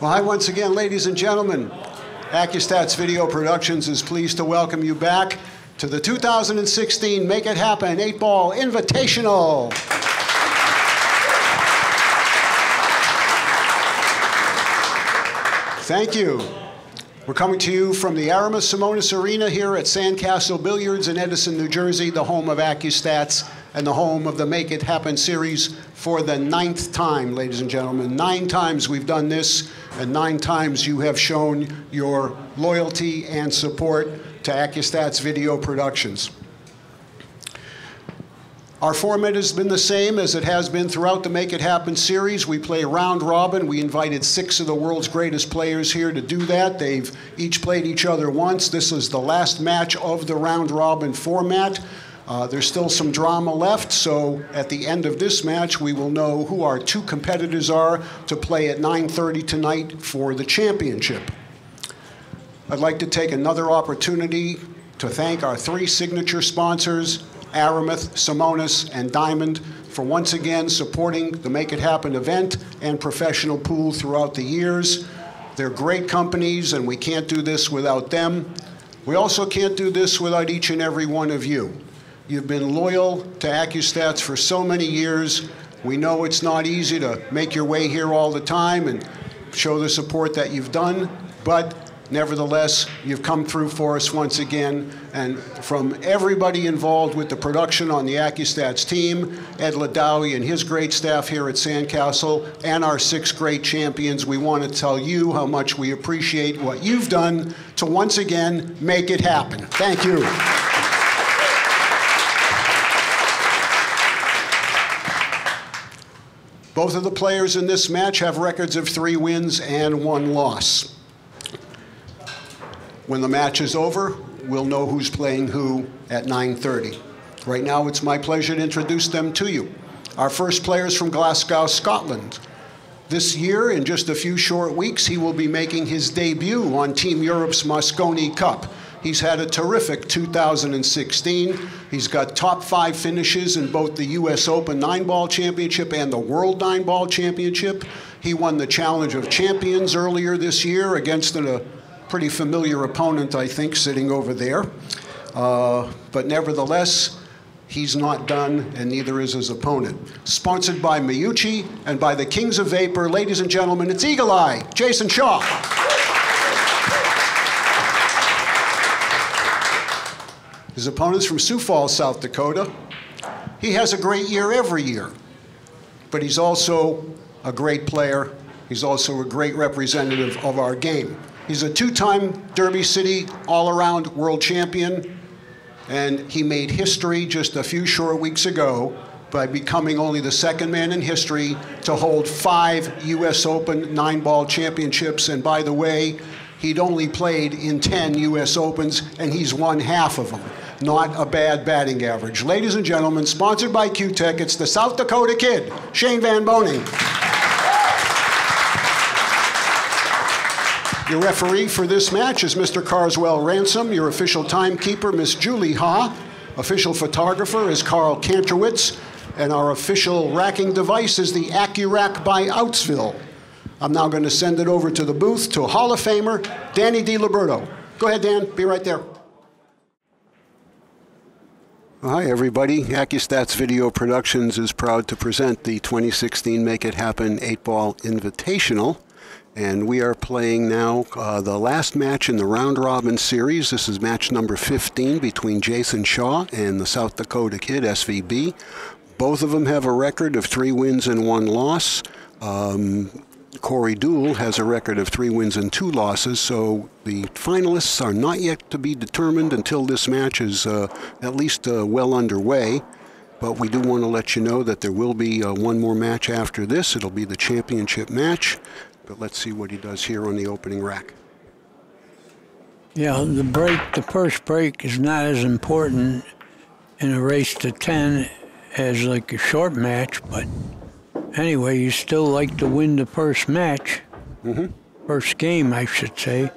Well, hi once again, ladies and gentlemen. Accustats Video Productions is pleased to welcome you back to the 2016 Make It Happen 8 Ball Invitational. Thank you. We're coming to you from the Aramith Simonis Arena here at Sandcastle Billiards in Edison, New Jersey, the home of Accustats and the home of the Make It Happen series for the ninth time, ladies and gentlemen. Nine times we've done this, and nine times you have shown your loyalty and support to Accustats Video Productions. Our format has been the same as it has been throughout the Make It Happen series. We play round robin. We invited six of the world's greatest players here to do that. They've each played each other once. This is the last match of the round robin format. Uh, there's still some drama left, so at the end of this match, we will know who our two competitors are to play at 9.30 tonight for the championship. I'd like to take another opportunity to thank our three signature sponsors, Aramith, Simonis, and Diamond, for once again supporting the Make It Happen event and professional pool throughout the years. They're great companies, and we can't do this without them. We also can't do this without each and every one of you. You've been loyal to Accustats for so many years. We know it's not easy to make your way here all the time and show the support that you've done, but nevertheless, you've come through for us once again. And from everybody involved with the production on the Accustats team, Ed Ladawi and his great staff here at Sandcastle, and our six great champions, we want to tell you how much we appreciate what you've done to once again make it happen. Thank you. Both of the players in this match have records of three wins and one loss. When the match is over, we'll know who's playing who at 9.30. Right now, it's my pleasure to introduce them to you. Our first player is from Glasgow, Scotland. This year, in just a few short weeks, he will be making his debut on Team Europe's Mosconi Cup. He's had a terrific 2016. He's got top five finishes in both the U.S. Open nine ball championship and the World nine ball championship. He won the Challenge of Champions earlier this year against a pretty familiar opponent, I think, sitting over there. Uh, but nevertheless, he's not done, and neither is his opponent. Sponsored by Meucci and by the Kings of Vapor, ladies and gentlemen, it's Eagle Eye, Jayson Shaw. His opponent's from Sioux Falls, South Dakota. He has a great year every year, but he's also a great player. He's also a great representative of our game. He's a two-time Derby City all-around world champion, and he made history just a few short weeks ago by becoming only the second man in history to hold five U.S. Open nine-ball championships. And by the way, he'd only played in 10 U.S. Opens, and he's won half of them. Not a bad batting average. Ladies and gentlemen, sponsored by Cuetec, it's the South Dakota Kid, Shane Van Boening. Your referee for this match is Mr. Carswell Ransom. Your official timekeeper, Miss Julie Ha. Official photographer is Carl Kantrowitz. And our official racking device is the AccuRack by Outsville. I'm now going to send it over to the booth to Hall of Famer Danny DiLiberto. Go ahead, Dan. Be right there. Hi, everybody. Accustats Video Productions is proud to present the 2016 Make It Happen 8 Ball Invitational. And we are playing now uh, the last match in the round robin series. This is match number 15 between Jayson Shaw and the South Dakota Kid, SVB. Both of them have a record of three wins and one loss. Um, Corey Deuel has a record of three wins and two losses, so the finalists are not yet to be determined until this match is uh, at least uh, well underway. But we do want to let you know that there will be uh, one more match after this. It'll be the championship match. But let's see what he does here on the opening rack. Yeah, the break, the first break is not as important in a race to 10 as like a short match, but anyway, you still like to win the first match. Mm-hmm. First game, I should say.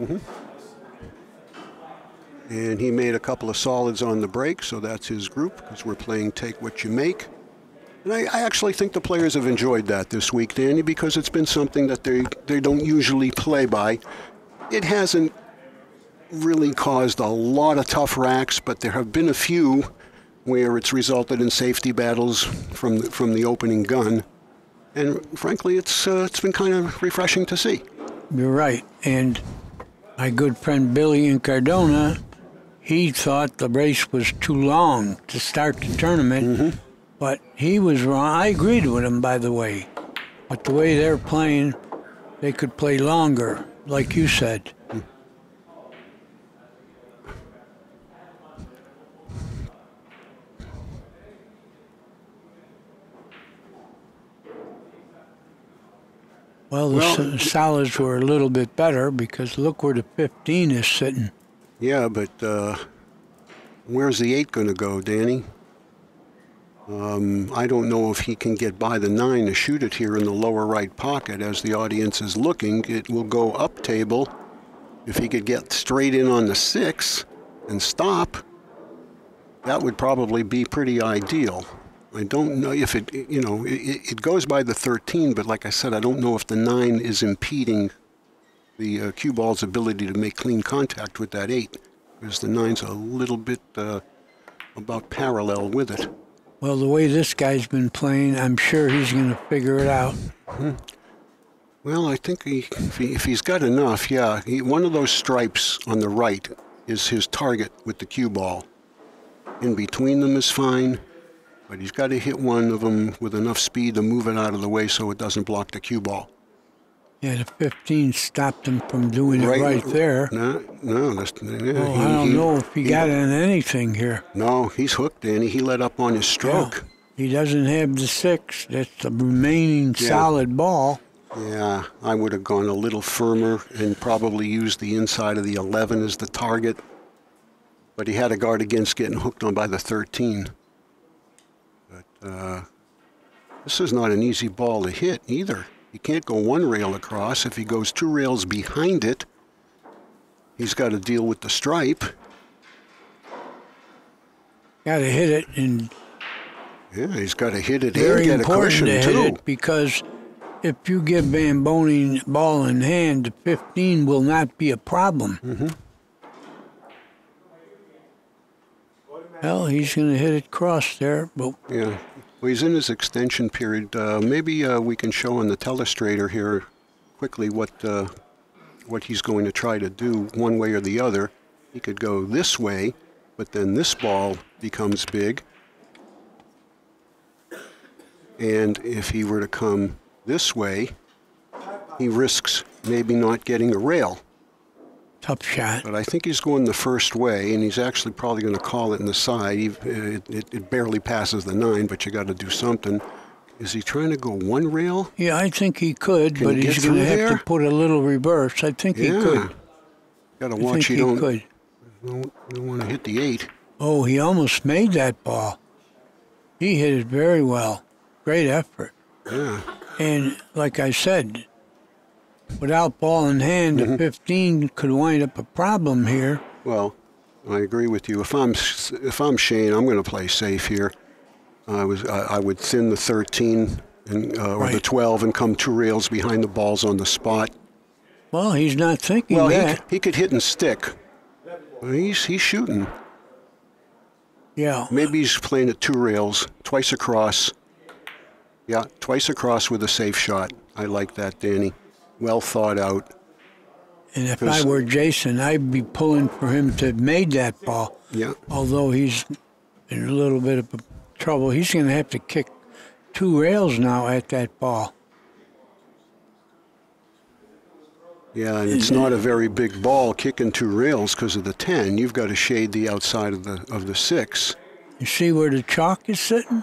Mm-hmm. And he made a couple of solids on the break, so that's his group because we're playing Take What You Make. And I, I actually think the players have enjoyed that this week, Danny, because it's been something that they, they don't usually play by. It hasn't really caused a lot of tough racks, but there have been a few where it's resulted in safety battles from the, from the opening gun. And frankly, it's, uh, it's been kind of refreshing to see. You're right. And my good friend Billy Incardona, he thought the race was too long to start the tournament, Mm-hmm. but he was wrong. I agreed with him, by the way. But the way they're playing, they could play longer, like you said. Well, the Well- s- solids were a little bit better because look where the 15 is sitting. Yeah, but uh, where's the eight going to go, Danny? Um, I don't know if he can get by the nine to shoot it here in the lower right pocket. As the audience is looking, it will go up table. If he could get straight in on the six and stop, that would probably be pretty ideal. I don't know if it, you know, it, it goes by the 13, but like I said, I don't know if the nine is impeding the uh, cue ball's ability to make clean contact with that eight, because the nine's a little bit uh, about parallel with it. Well, the way this guy's been playing, I'm sure he's going to figure it out. Well, I think he, if, he, if he's got enough, yeah. He, one of those stripes on the right is his target with the cue ball. In between them is fine, but he's got to hit one of them with enough speed to move it out of the way so it doesn't block the cue ball. Yeah, the 15 stopped him from doing it right, there. No, no, that's, yeah, Oh, he- I don't he- know if he got in anything here. No, he's hooked, Danny. He let up on his stroke. He doesn't have the six. That's the remaining Yeah. solid ball. Yeah, I would have gone a little firmer and probably used the inside of the 11 as the target. But he had to guard against getting hooked on by the 13. Uh, this is not an easy ball to hit either. He can't go one rail across. If he goes two rails behind it, he's got to deal with the stripe. Got to hit it, and Yeah, he's got to hit it very and get a important cushion to too. hit it because if you give Van Boening ball in hand, the 15 will not be a problem. Mm-hmm. Well, he's going to hit it cross there, but Yeah. Well, he's in his extension period. Uh, maybe uh, we can show on the telestrator here quickly what uh, what he's going to try to do one way or the other. He could go this way, but then this ball becomes big. And if he were to come this way, he risks maybe not getting a rail. Tough shot. But I think he's going the first way, and he's actually probably going to call it in the side. He, it, it, it barely passes the nine, but you got to do something. Is he trying to go one rail? Yeah, I think he could, Can but he he's going to have there? to put a little reverse. I think he could. Got to I watch think you he don't, could. don't, don't want to hit the eight. Oh, he almost made that ball. He hit it very well. Great effort. Yeah. And like I said, without ball in hand, Mm-hmm. the 15 could wind up a problem here. Well, I agree with you. If I'm if I'm Shane, I'm going to play safe here. I was I, I would thin the 13 and uh, or the 12 and come two rails behind the balls on the spot. Well, he's not thinking Well, he, that. c- he could hit and stick. He's he's shooting. yeah. Maybe he's playing at two rails, twice across. Yeah, twice across with a safe shot. I like that, Danny. Well thought out. And if I were Jayson, I'd be pulling for him to have made that ball. Yeah. Although he's in a little bit of trouble, he's going to have to kick two rails now at that ball. Yeah, and it's not a very big ball kicking two rails because of the 10. You've got to shade the outside of the of the 6. You see where the chalk is sitting?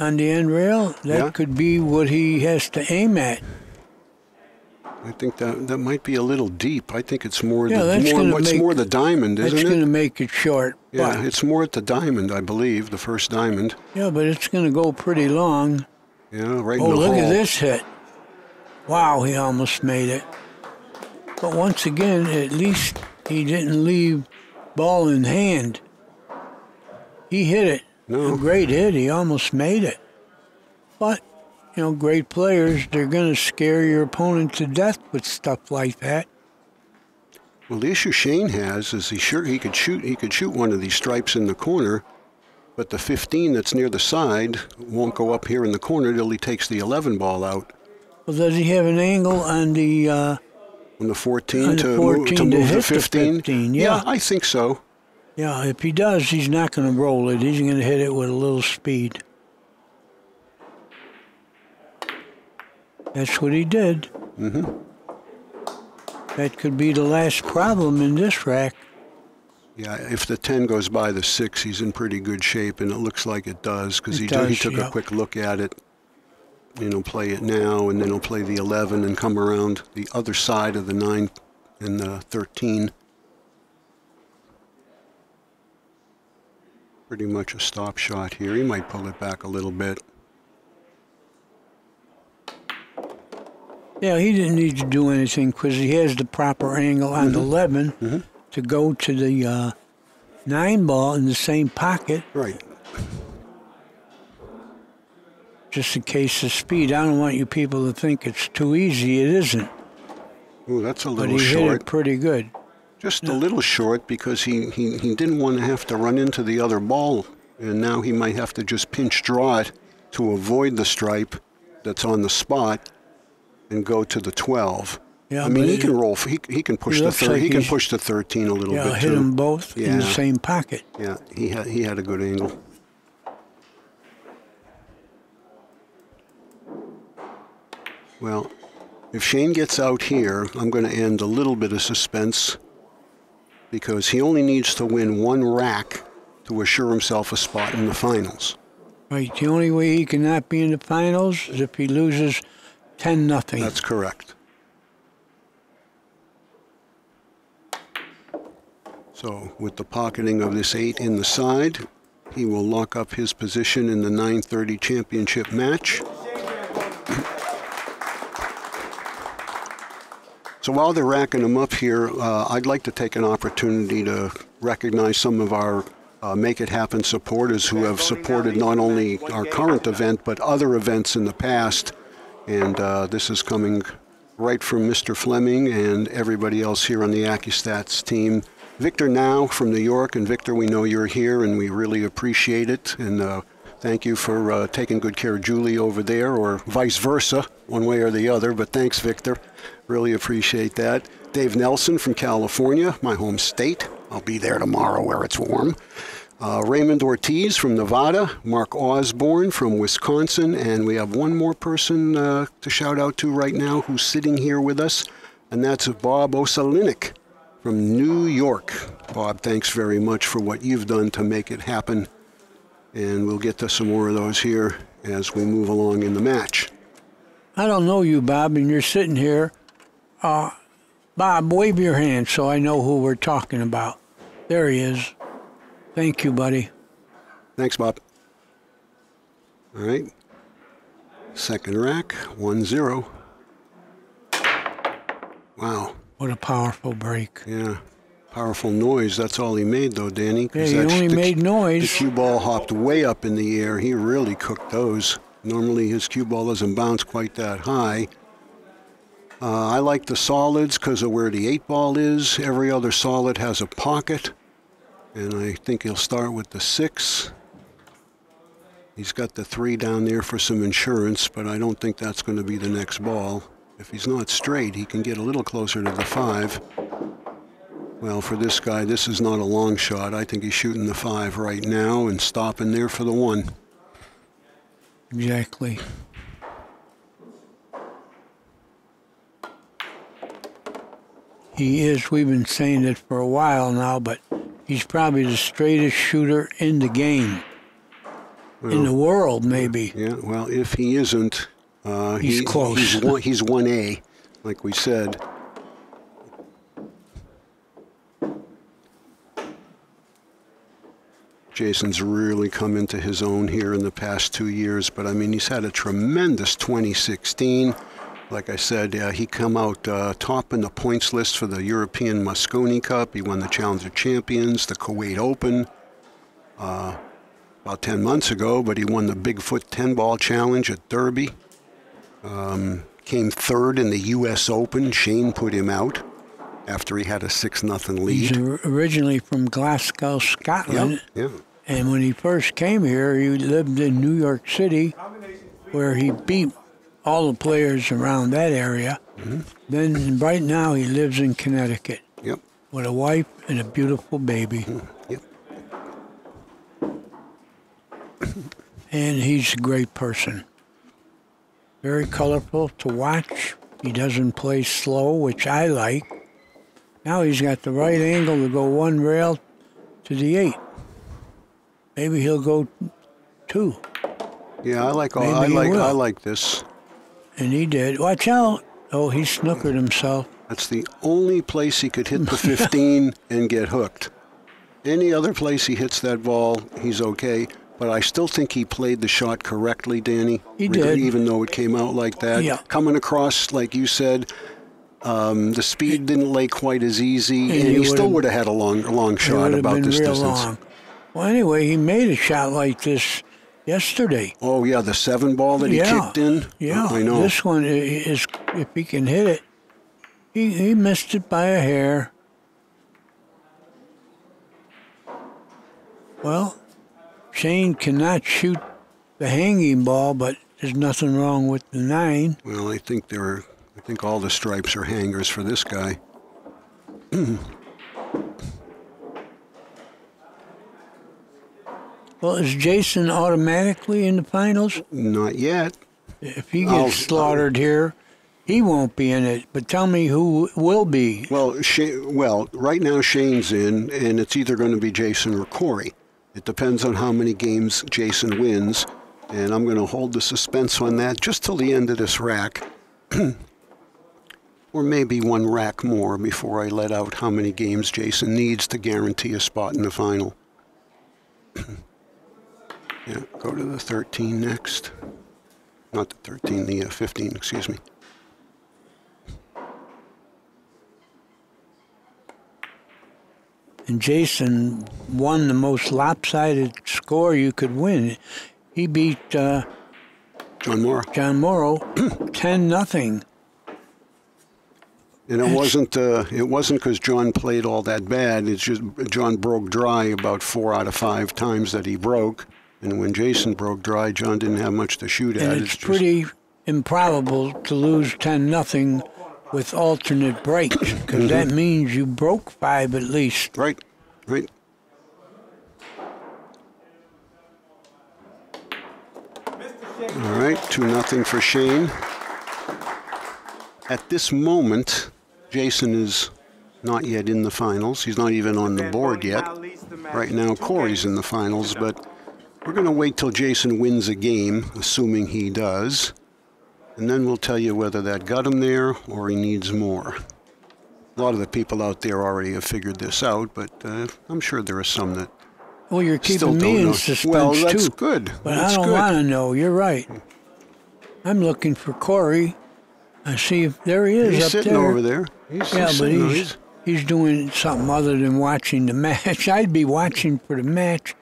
On the end rail? That Yeah. could be what he has to aim at. I think that that might be a little deep. I think it's more Yeah, the more it's make- more the diamond, isn't going it? to make it short. Yeah, but, it's more at the diamond, I believe, the first diamond. yeah, but it's going to go pretty long. Yeah, right Oh, in the look hole. at this hit. Wow, he almost made it. But once again, at least he didn't leave ball in hand. He hit it. No. a great hit. He almost made it. But, you know, great players, they're going to scare your opponent to death with stuff like that. Well, the issue Shane has is he sure he could shoot he could shoot one of these stripes in the corner, but the 15 that's near the side won't go up here in the corner till he takes the 11 ball out. Well, does he have an angle on the? Uh, On the 14 On the to 14 move, to to move the the 15? 15, yeah. I think so. Yeah, if he does, he's not going to roll it. He's going to hit it with a little speed. That's what he did. Mm-hmm. That could be the last problem in this rack. Yeah, if the 10 goes by the 6, he's in pretty good shape, and it looks like it does because he, he took yeah. a quick look at it. You know, play it now, and then he'll play the 11 and come around the other side of the 9 and the 13. Pretty much a stop shot here. He might pull it back a little bit. Yeah, he didn't need to do anything because he has the proper angle on the 11 to go to the uh, 9 ball in the same pocket, Right. just in case of speed. I don't want you people to think it's too easy. It isn't. Ooh, that's a little short. But he hit it pretty good. Just a little short because he, he, he didn't want to have to run into the other ball, and now he might have to just pinch draw it to avoid the stripe that's on the spot and go to the 12. Yeah, I mean, he can roll. He, he can push the third. like he can push the 13 a little Yeah, bit hit too. them both in the same pocket. Yeah, he had he had a good angle. Well, if Shane gets out here, I'm going to end a little bit of suspense because he only needs to win one rack to assure himself a spot in the finals. Right. The only way he cannot be in the finals is if he loses 10 nothing. That's correct. So, with the pocketing of this eight in the side, he will lock up his position in the 930 championship match. So while they're racking them up here, uh, I'd like to take an opportunity to recognize some of our uh, Make It Happen supporters who have supported not only our current event but other events in the past. And uh, this is coming right from Mr. Fleming and everybody else here on the AccuStats team. Victor Now from New York, and Victor, we know you're here, and we really appreciate it. And uh, thank you for uh, taking good care of Julie over there, or vice versa, one way or the other. But thanks, Victor. Really appreciate that. Dave Nelson from California, my home state. I'll be there tomorrow where it's warm. Uh, Raymond Ortiz from Nevada, Mark Osborne from Wisconsin, and we have one more person uh, to shout out to right now who's sitting here with us, and that's Bob Osalinik from New York. Bob, thanks very much for what you've done to make it happen, and we'll get to some more of those here as we move along in the match. I don't know you, Bob, and you're sitting here. Uh, Bob, wave your hand so I know who we're talking about. There he is. Thank you, buddy. Thanks, Bob. All right. Second rack, 1 0. Wow. What a powerful break. Yeah. Powerful noise. That's all he made, though, Danny. Yeah, he only the, made The cue ball hopped way up in the air. He really cooked those. Normally, his cue ball doesn't bounce quite that high. Uh, I like the solids because of where the eight ball is. Every other solid has a pocket. And I think he'll start with the six. He's got the three down there for some insurance, but I don't think that's going to be the next ball. If he's not straight, he can get a little closer to the five. Well, for this guy, this is not a long shot. I think he's shooting the five right now and stopping there for the one. Exactly. He is, we've been saying it for a while now, but he's probably the straightest shooter in the game. in the world, maybe. Yeah, well, if he isn't, uh, He's he- close. He's one, he's one A, like we said. Jayson's really come into his own here in the past two years, but I mean, he's had a tremendous 2016. Like I said, uh, he come out uh, top in the points list for the European Mosconi Cup. He won the Challenger Champions, the Kuwait Open. about 10 months ago, but he won the Bigfoot 10 ball challenge at Derby. Um, came third in the U.S. Open. Shane put him out after he had a 6 nothing He's lead. or- originally from Glasgow, Scotland. Yeah. And when he first came here, he lived in New York City, where he beat all the players around that area. Mm-hmm. Then, right now, he lives in Connecticut Yep. with a wife and a beautiful baby. Yep. And he's a great person. Very colorful to watch. He doesn't play slow, which I like. Now he's got the right angle to go one rail to the eight. Maybe he'll go two. Yeah, I like all, I like will. I like this. And he did. Watch out. Oh, he snookered himself. That's the only place he could hit the 15 and get hooked. Any other place he hits that ball, he's okay. But I still think he played the shot correctly, Danny. He did. Even though it came out like that. Yeah. Coming across, like you said, um, the speed didn't lay quite as easy, And and, he he still would've- had a long, long shot about this distance. long. Well, anyway, he made a shot like this yesterday. Oh yeah, the seven ball that he yeah. kicked in. Yeah. I know. This one is, if he can hit it, he, he missed it by a hair. Well, Shane cannot shoot the hanging ball, but there's nothing wrong with the nine. Well, I think there are. I think all the stripes are hangers for this guy. Well, is Jayson automatically in the finals? Not yet. If he gets I'll- slaughtered here, he won't be in it. But tell me who will be. Well, well, right now Shane's in, and it's either going to be Jayson or Corey. It depends on how many games Jayson wins, and I'm going to hold the suspense on that just till the end of this rack, or maybe one rack more before I let out how many games Jayson needs to guarantee a spot in the final. yeah, go to the 13 next. Not the 13, the uh, 15, excuse me. And Jayson won the most lopsided score you could win. He beat uh, John Moore. John Morra 10 nothing. And it wasn't uh, it wasn't because John played all that bad. It's just John broke dry about four out of five times that he broke, and when Jayson broke dry, John didn't have much to shoot at. And it's just- pretty improbable to lose 10 nothing with alternate breaks because that mm-hmm. means you broke five at least. right, right. All right, two nothing for Shane. At this moment, Jayson is not yet in the finals. He's not even on the board yet. Right now, Corey's in the finals, but we're going to wait till Jayson wins a game, assuming he does, and then we'll tell you whether that got him there or he needs more. A lot of the people out there already have figured this out, but uh, I'm sure there are some that Well, you're keeping me in know. suspense well, that's too. good. But that's I don't want to know. You're right. I'm looking for Corey. I see if there he is He's up sitting there. over there. He's Yeah, but he's he's doing something other than watching the match. I'd be watching for the match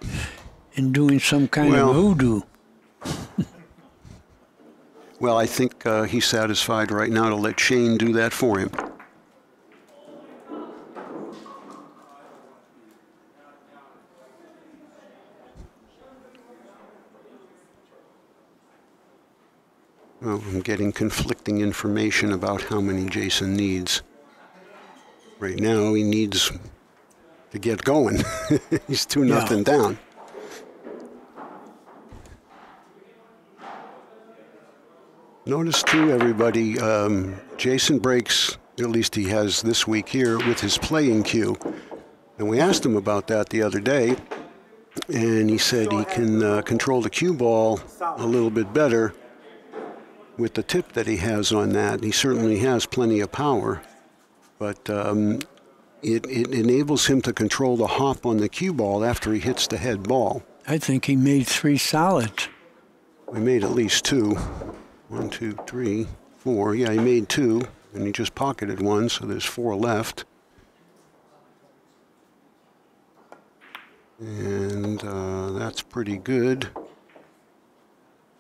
and doing some kind Well- of voodoo. Well, I think uh, he's satisfied right now to let Shane do that for him. Well, I'm getting conflicting information about how many Jayson needs. Right now, he needs to get going. he's two Yeah. nothing down. Notice too, everybody, um, Jayson breaks, at least he has this week here, with his playing cue. And we asked him about that the other day, and he said he can uh, control the cue ball a little bit better with the tip that he has on that. He certainly has plenty of power, but um, it, it enables him to control the hop on the cue ball after he hits the head ball. I think he made three solids. We made at least two. One, two, three, four. Yeah, he made two, and he just pocketed one, so there's four left. And uh, that's pretty good.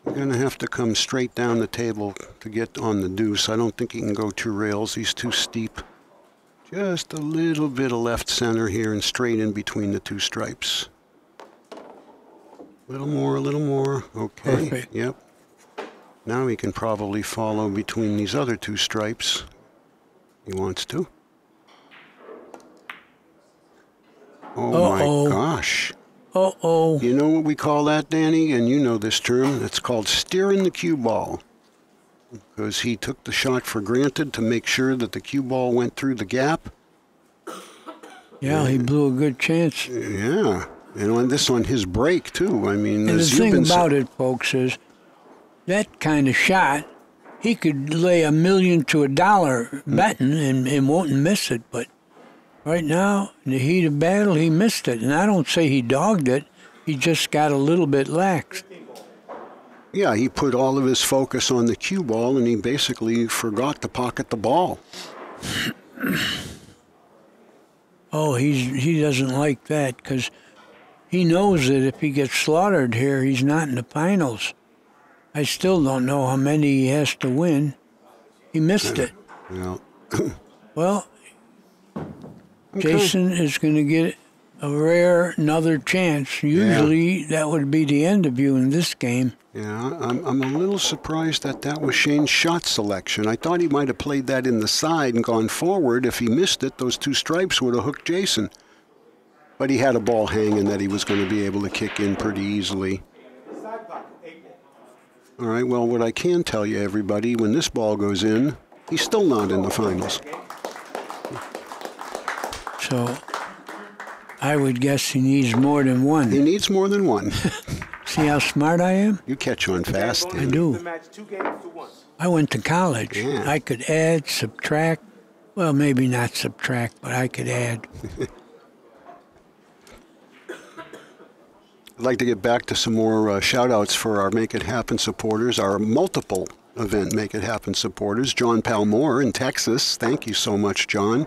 You're going to have to come straight down the table to get on the deuce. I don't think he can go two rails. He's too steep. Just a little bit of left center here and straight in between the two stripes. A little more, a little more. Okay. Perfect. Yep. Now he can probably follow between these other two stripes. He wants to. Oh Uh-oh. my gosh. Uh oh. You know what we call that, Danny? And you know this term. It's called steering the cue ball. Because he took the shot for granted to make sure that the cue ball went through the gap. Yeah, he blew a good chance. Yeah. And on this on his break too. I mean, And the thing about it, folks, is that kind of shot, he could lay a million to a dollar betting and, and won't miss it. But right now, in the heat of battle, he missed it. And I don't say he dogged it. He just got a little bit lax. Yeah, he put all of his focus on the cue ball and he basically forgot to pocket the ball. Oh, he's he doesn't like that because he knows that if he gets slaughtered here, he's not in the finals. I still don't know how many he has to win. He missed it. Well, Well, okay. Jayson is going to get a rare another chance. Usually that would be the end of you in this game. Yeah, I'm, I'm a little surprised that that was Shane's shot selection. I thought he might have played that in the side and gone forward. If he missed it, those two stripes would have hooked Jayson. But he had a ball hanging that he was going to be able to kick in pretty easily. All right, well, what I can tell you, everybody, when this ball goes in, he's still not in the finals. So I would guess he needs more than one. He needs more than one. See how smart I am? You catch on fast. I do. match two games to one. I went to college. Yeah. I could add, subtract. Well, maybe not subtract, but I could add. I'd like to get back to some more uh, shout outs for our Make It Happen supporters, our multiple event Make It Happen supporters. John Palmore in Texas. Thank you so much, John.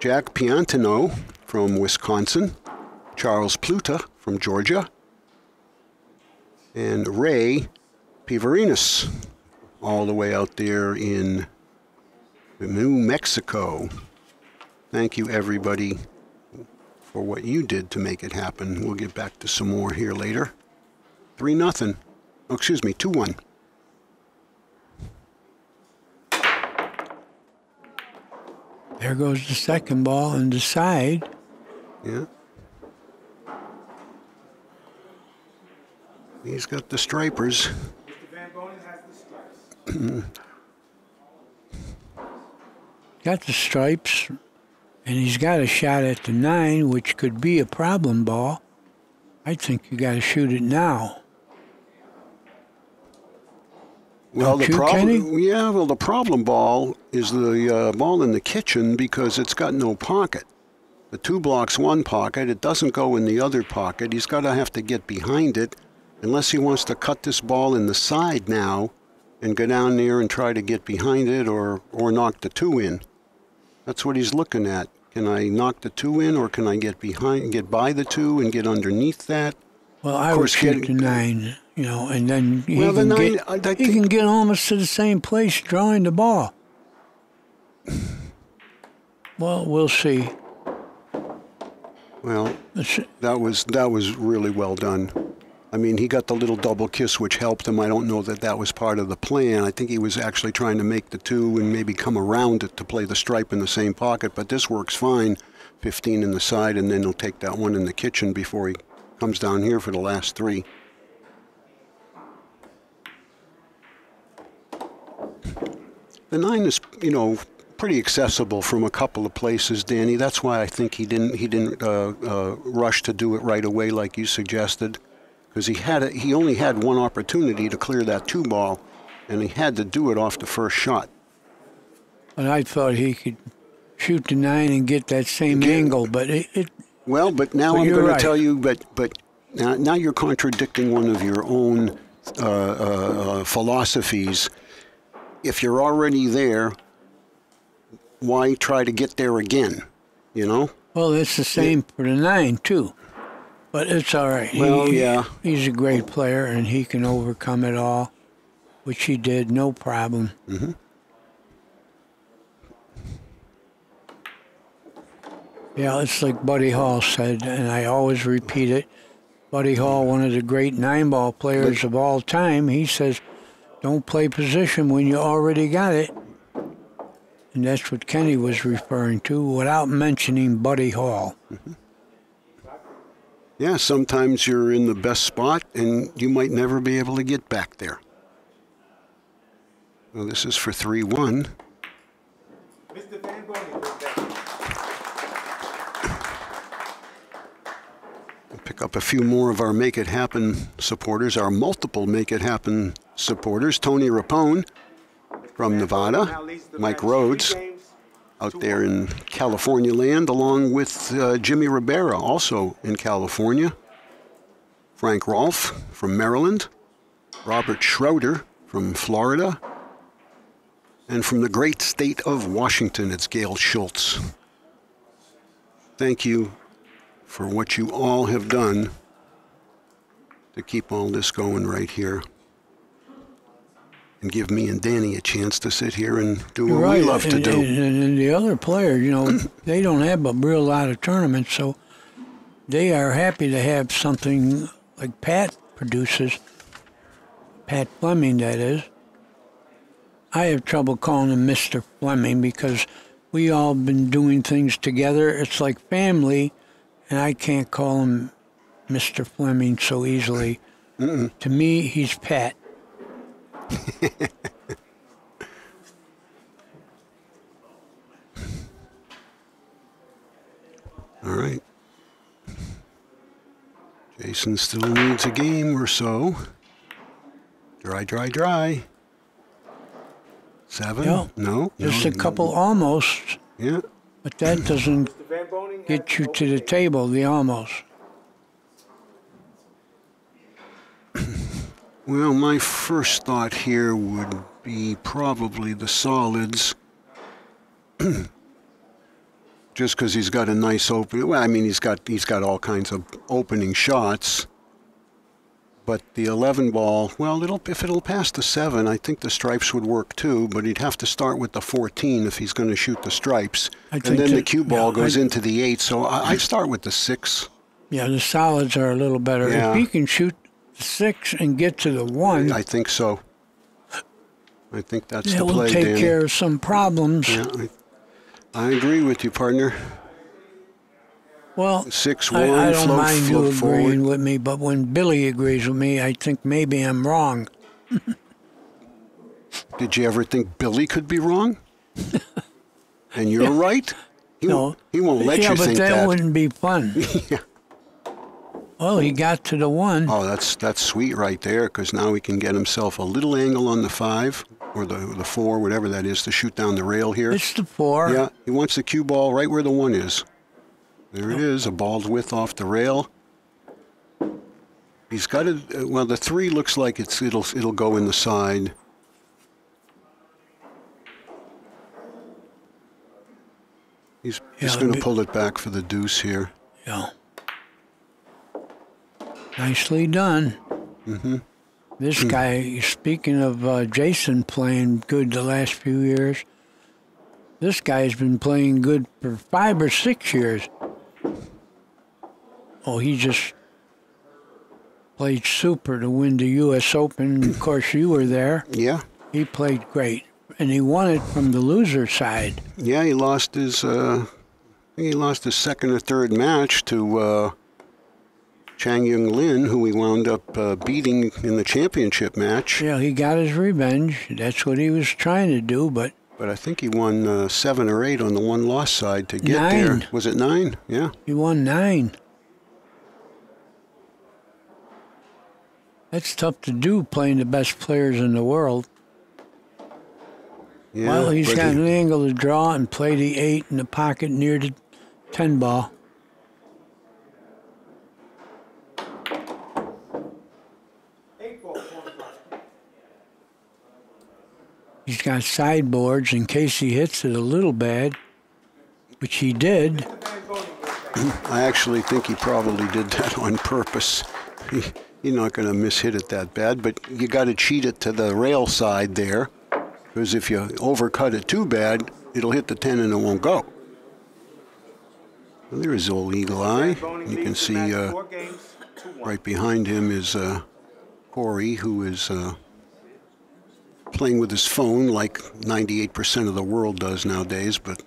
Jack Piantino from Wisconsin. Charles Pluta from Georgia. And Ray Pivarinas, all the way out there in New Mexico. Thank you, everybody, for what you did to make it happen. We'll get back to some more here later. Three nothing. Oh, excuse me, two one. There goes the second ball and the side. Yeah. He's got the stripers. Mr. Van Boening has the. Got the stripes, and he's got a shot at the nine, which could be a problem ball. I think you got to shoot it now. Well, Don't the problem, yeah. Well, the problem ball is the uh, ball in the kitchen because it's got no pocket. The two blocks one pocket. It doesn't go in the other pocket. He's got to have to get behind it, unless he wants to cut this ball in the side now, and go down there and try to get behind it, or or knock the two in. That's what he's looking at. Can I knock the two in, or can I get behind, get by the two, and get underneath that? Well, I would shoot getting- the nine, you know, and then he Well, the can nine, get I- I he can get almost to the same place drawing the ball. Well, we'll see. Well, That was that was really well done. I mean, he got the little double kiss, which helped him. I don't know that that was part of the plan. I think he was actually trying to make the two and maybe come around it to play the stripe in the same pocket. But this works fine. 15 in the side, and then he'll take that one in the kitchen before he comes down here for the last three. The nine is, you know, pretty accessible from a couple of places, Danny. That's why I think he didn't he didn't uh, uh, rush to do it right away like you suggested, because he had a, he only had one opportunity to clear that two ball, and he had to do it off the first shot. but I thought he could shoot the nine and get that same angle, but it, it Well, but now But I'm going right. to tell you, but but now, now you're contradicting one of your own uh, uh, uh, philosophies. If you're already there, why try to get there again? You know? well, it's the same for the nine too. But it's all right. Well, He- yeah. He's a great player, and he can overcome it all, which he did, no problem. Mm-hmm. Yeah, it's like Buddy Hall said, and I always repeat it. Buddy Hall, one of the great nine ball players of all time, he says, don't play position when you already got it. And that's what Kenny was referring to without mentioning Buddy Hall. Yeah, sometimes you're in the best spot and you might never be able to get back there. Well, this is for 3 1. Mr. Van. Pick up a few more of our Make It Happen supporters, our multiple Make It Happen supporters. Tony Rapone from Nevada, Mike Rhodes out there in California land, along with uh, Jimmy Rivera, also in California. Frank Rolfe from Maryland, Robert Schroeder from Florida, and from the great state of Washington, it's Gail Schultz. Thank you for what you all have done to keep all this going right here. And give me and Danny a chance to sit here and do what we love to and, do. And, and the other players, you know, they don't have a real lot of tournaments, so they are happy to have something like Pat produces. Pat Fleming, that is. I have trouble calling him Mr. Fleming because we all been doing things together. It's like family, and I can't call him Mr. Fleming so easily. To me, he's Pat. All right. Jayson still needs a game or so. Dry, dry, dry. Seven? No, No? Just no, a couple almost, Yeah. but that doesn't Mr. Van Boening has get you to the table, the almost. Well, my first thought here would be probably the solids. Just because he's got a nice opening. Well, I mean, he's got he's got all kinds of opening shots. But the 11 ball, well, it'll if it'll pass the seven, I think the stripes would work too. But he'd have to start with the 14 if he's going to shoot the stripes, I and then the cue ball yeah, goes I- into the eight. So I, I'd start with the six. Yeah, the solids are a little better. Yeah. If he can shoot six and get to the one, I think so. I think that's that the will take Danny. care of some problems. Yeah, I, I agree with you, partner. Well, Six I, one, I don't float, mind you float agreeing forward. with me, but when Billy agrees with me, I think maybe I'm wrong. Did you ever think Billy could be wrong? and you're right. He No, won't, he won't let yeah, you think that, Yeah, but that. wouldn't be fun. Yeah. Well, he got to the one. Oh, that's that's sweet right there, because now he can get himself a little angle on the five or the the four, whatever that is, to shoot down the rail here. It's the four. Yeah, he wants the cue ball right where the one is. There it is, a ball's width off the rail. He's got it. uh, Well, the three looks like it's it'll it'll go in the side. He's Yeah, going to pull it back for the deuce here. Yeah. Nicely done. Mm-hmm. This Hmm. guy, speaking of uh, Jayson playing good the last few years, this guy's been playing good for five or six years. Oh, he just played super to win the U.S. Open. of course, you were there. Yeah, He played great, and he won it from the loser side. yeah. He lost his. Uh, he lost his second or third match to uh, Chang Jung-lin, who we wound up uh, beating in the championship match. Yeah, he got his revenge. That's what he was trying to do, but But I think he won uh, seven or eight on the one loss side to get there. Was it nine? Yeah. He won nine. That's tough to do playing the best players in the world. Yeah. well, he's got he- an angle to draw and play the eight in the pocket near the 10 ball. Eight ball, corner five. He's got sideboards in case he hits it a little bad, which he did. I actually think he probably did that on purpose. You're not going to mishit it that bad, but you got to cheat it to the rail side there, because if you overcut it too bad, it'll hit the 10 and it won't go. Well, there is old Eagle Eye. You can see uh, right behind him is uh, Corey, who is uh, playing with his phone like 98% of the world does nowadays, but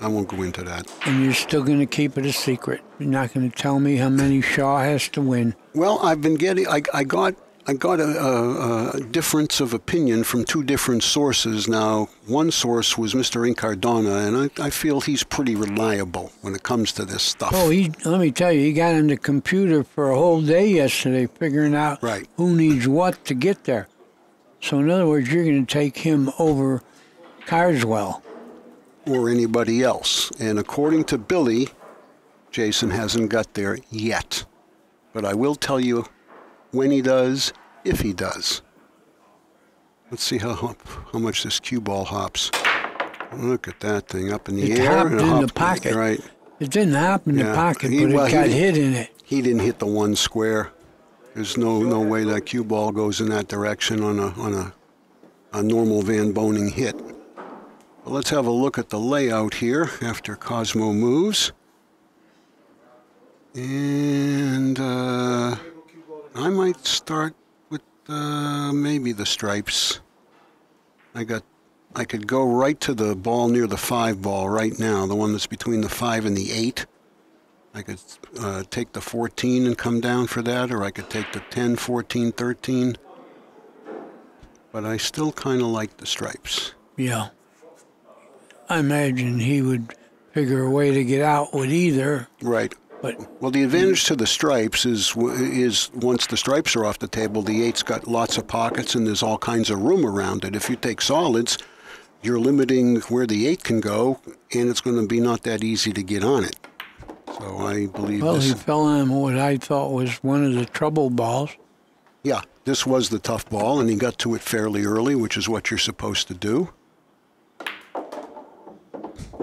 I won't go into that. And you're still going to keep it a secret. You're not going to tell me how many Shaw has to win. Well, I've been getting. I, I got. I got a, a, a difference of opinion from two different sources. Now, one source was Mr. Incardona, and I, I feel he's pretty reliable when it comes to this stuff. Oh, he let me tell you, he got on the computer for a whole day yesterday figuring out Right. who needs what to get there. So in other words, you're going to take him over Carswell. or anybody else. And according to Billy, Jayson hasn't got there yet. But I will tell you when he does, if he does. Let's see how how much this cue ball hops. Look at that thing up in the It air. hopped and it in the pocket. Right. It didn't hop in the pocket, he- but well, it got hit in it. He didn't hit the one square. There's no no way that cue ball goes in that direction on a on a a normal Van Boening hit. Let's have a look at the layout here after Cosmo moves. And uh, I might start with uh, maybe the stripes. I got I could go right to the ball near the five ball right now, the one that's between the five and the eight. I could uh, take the 14 and come down for that, or I could take the 10, 14, 13. But I still kind of like the stripes. Yeah. I imagine he would figure a way to get out with either, Right. but Well, the advantage to the stripes is is once the stripes are off the table, the eight's got lots of pockets and there's all kinds of room around it. If you take solids, you're limiting where the eight can go, and it's going to be not that easy to get on it. So I believe well, he fell on what I thought was one of the trouble balls. Yeah, this was the tough ball, and he got to it fairly early, which is what you're supposed to do.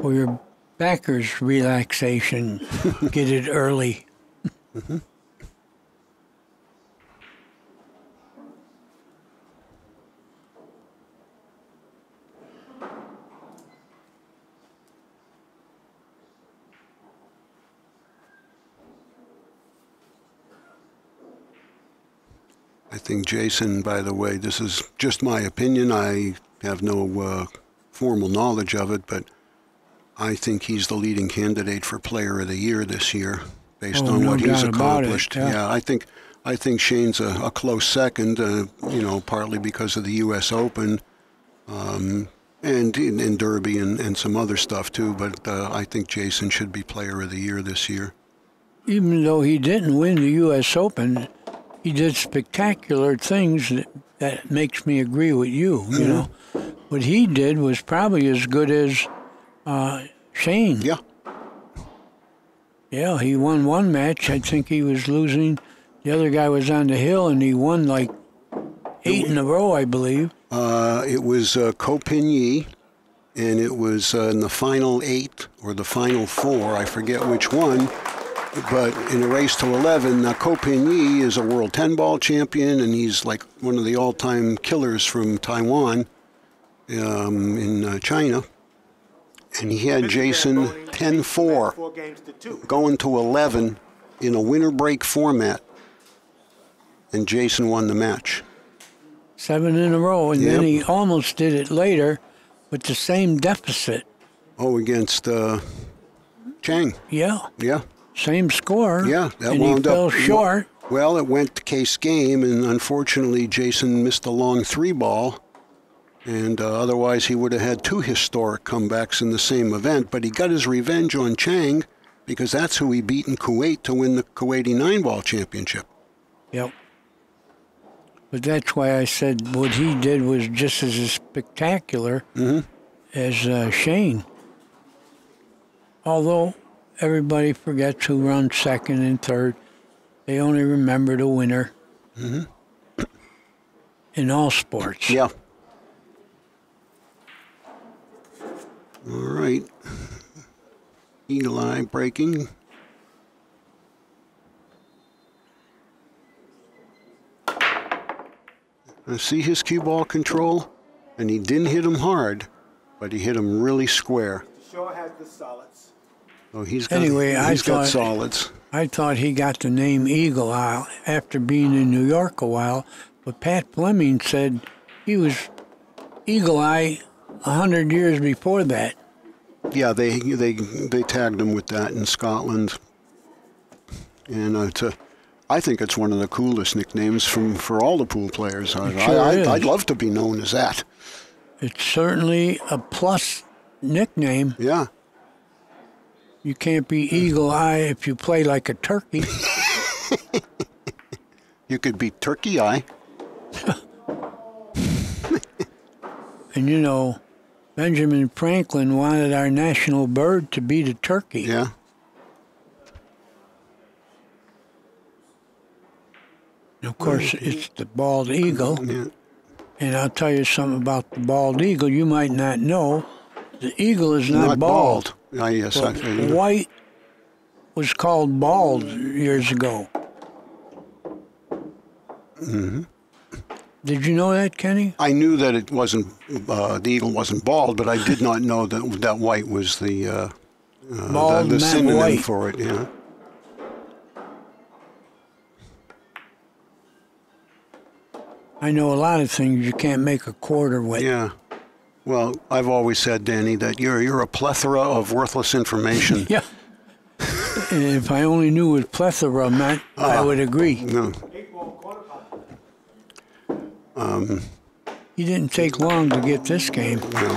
For your backers' relaxation, get it early. Mm-hmm. I think Jayson, by the way, this is just my opinion. I have no uh, formal knowledge of it, but I think he's the leading candidate for Player of the Year this year, based Oh, on no what he's about it, accomplished. yeah. I think I think Shane's a, a close second. Uh, you know, partly because of the U.S. Open. Um, and in, in Derby and, and some other stuff too, but uh, I think Jayson should be Player of the Year this year. Even though he didn't win the U.S. Open, he did spectacular things that, that makes me agree with you. You know, what he did was probably as good as uh, Shane. Yeah, Yeah, he won one match. I think he was losing. The other guy was on the hill, and he won like eight in a row, I believe. Uh, it was uh, Ko Pin-yi, and it was uh, in the final eight or the final four, I forget which one. But in a race to 11, uh, Ko Pin-yi is a world 10 ball champion, and he's like one of the all time killers from Taiwan um, in uh, China. And he had Jayson Zamboni 10 match 4 Four games to two. going to 11 in a winner break format. And Jayson won the match. Seven in a row, and then he almost did it later with the same deficit. Oh, against uh, Chang. Yeah, Yeah. Same score. Yeah, that and wound he fell up short. Well, it went to case game, and unfortunately, Jayson missed a long three ball, and uh, otherwise he would have had two historic comebacks in the same event. But he got his revenge on Chang because that's who he beat in Kuwait to win the Kuwaiti nine ball championship. Yep. But that's why I said what he did was just as spectacular Mm-hmm. as uh, Shane. Although everybody forgets who runs second and third. They only remember the winner. Mm-hmm. In all sports. Yeah. All right. Eagle eye breaking. I see his cue ball control, and he didn't hit him hard, but he hit him really square. Shaw has the solid Oh, he's got, Anyway, I he's got thought- solids. I thought he got the name Eagle Eye after being in New York a while, but Pat Fleming said he was Eagle Eye a hundred years before that. Yeah, they they they tagged him with that in Scotland, and uh, it's a, I think it's one of the coolest nicknames from for all the pool players. I, sure I. I, I'd love to be known as that. It's certainly a plus nickname. Yeah, You can't be Eagle Eye if you play like a turkey. you could be Turkey Eye. And you know, Benjamin Franklin wanted our national bird to be the turkey. Yeah, And of course, it's the bald eagle. yeah. And I'll tell you something about the bald eagle you might not know. The eagle is not, Not bald. bald. Ah, yes, Well, white was called bald years ago. Mm-hmm. Did you know that, Kenny? I knew that it wasn't uh, the eagle wasn't bald, but I did not know that that white was the uh, uh, Bald the, the synonym white. for it. Yeah. I know a lot of things you can't make a quarter with. Yeah. Well, I've always said, Danny, that you're you're a plethora of worthless information. Yeah. if I only knew what plethora meant, I Ah. would agree. no. Eight ball quarter pocket. He didn't take long to get this game, no.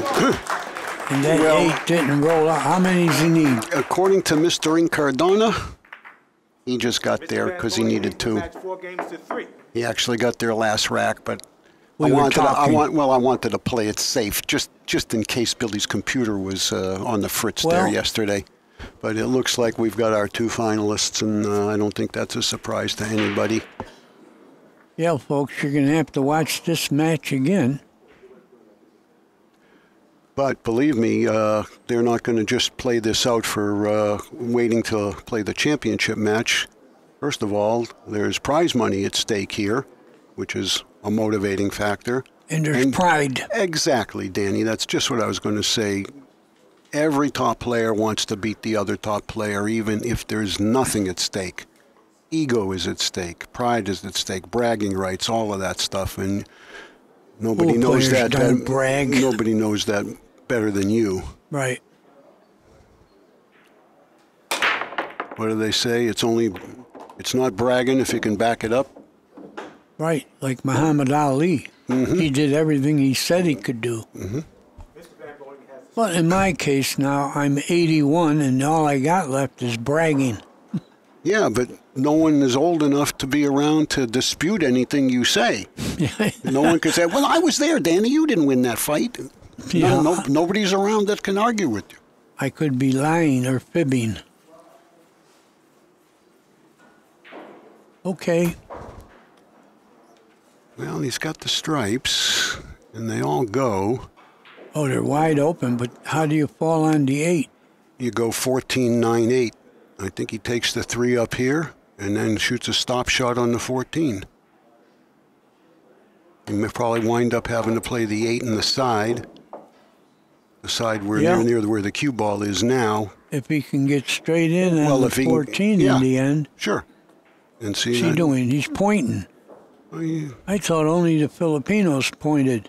and that Well- eight didn't roll out. How many does he need? According to Mr. Incardona, he just got Mr. there because he needed to two. Match four games to three. He actually got their last rack, but We I were wanted to, I want well I wanted to play it safe just just in case Billy's computer was uh, on the fritz there yesterday. But it looks like we've got our two finalists, and uh, I don't think that's a surprise to anybody. Yeah, folks, you're going to have to watch this match again. But believe me, uh, they're not going to just play this out for uh, waiting to play the championship match. First of all, there's prize money at stake here, which is a motivating factor. And there's And- pride. Exactly, Danny. That's just what I was going to say. Every top player wants to beat the other top player, even if there's nothing at stake. Ego is at stake, pride is at stake, bragging rights, all of that stuff, and nobody knows that. don't that- brag. Nobody knows that better than you. Right. What do they say? It's only, it's not bragging if you can back it up. Right. Like Muhammad Ali. Mm-hmm. He did everything he said he could do. Mr. Van Boy But in my case now, I'm 81 and all I got left is bragging. Yeah, but no one is old enough to be around to dispute anything you say. No one can say, "Well, I was there, Danny. You didn't win that fight." Yeah. No, no, nobody's around that can argue with you. I could be lying or fibbing. Okay. Well, he's got the stripes, and they all go. Oh, they're wide open, but how do you fall on the eight? You go 14 9 8. I think he takes the three up here and then shoots a stop shot on the 14. He may probably wind up having to play the eight in the side, the side where Yeah. near, near where the cue ball is now. If he can get straight in on the if he can- 14 yeah. in the end, Sure. And see what's he doing? He's pointing. Oh, yeah. I thought only the Filipinos pointed.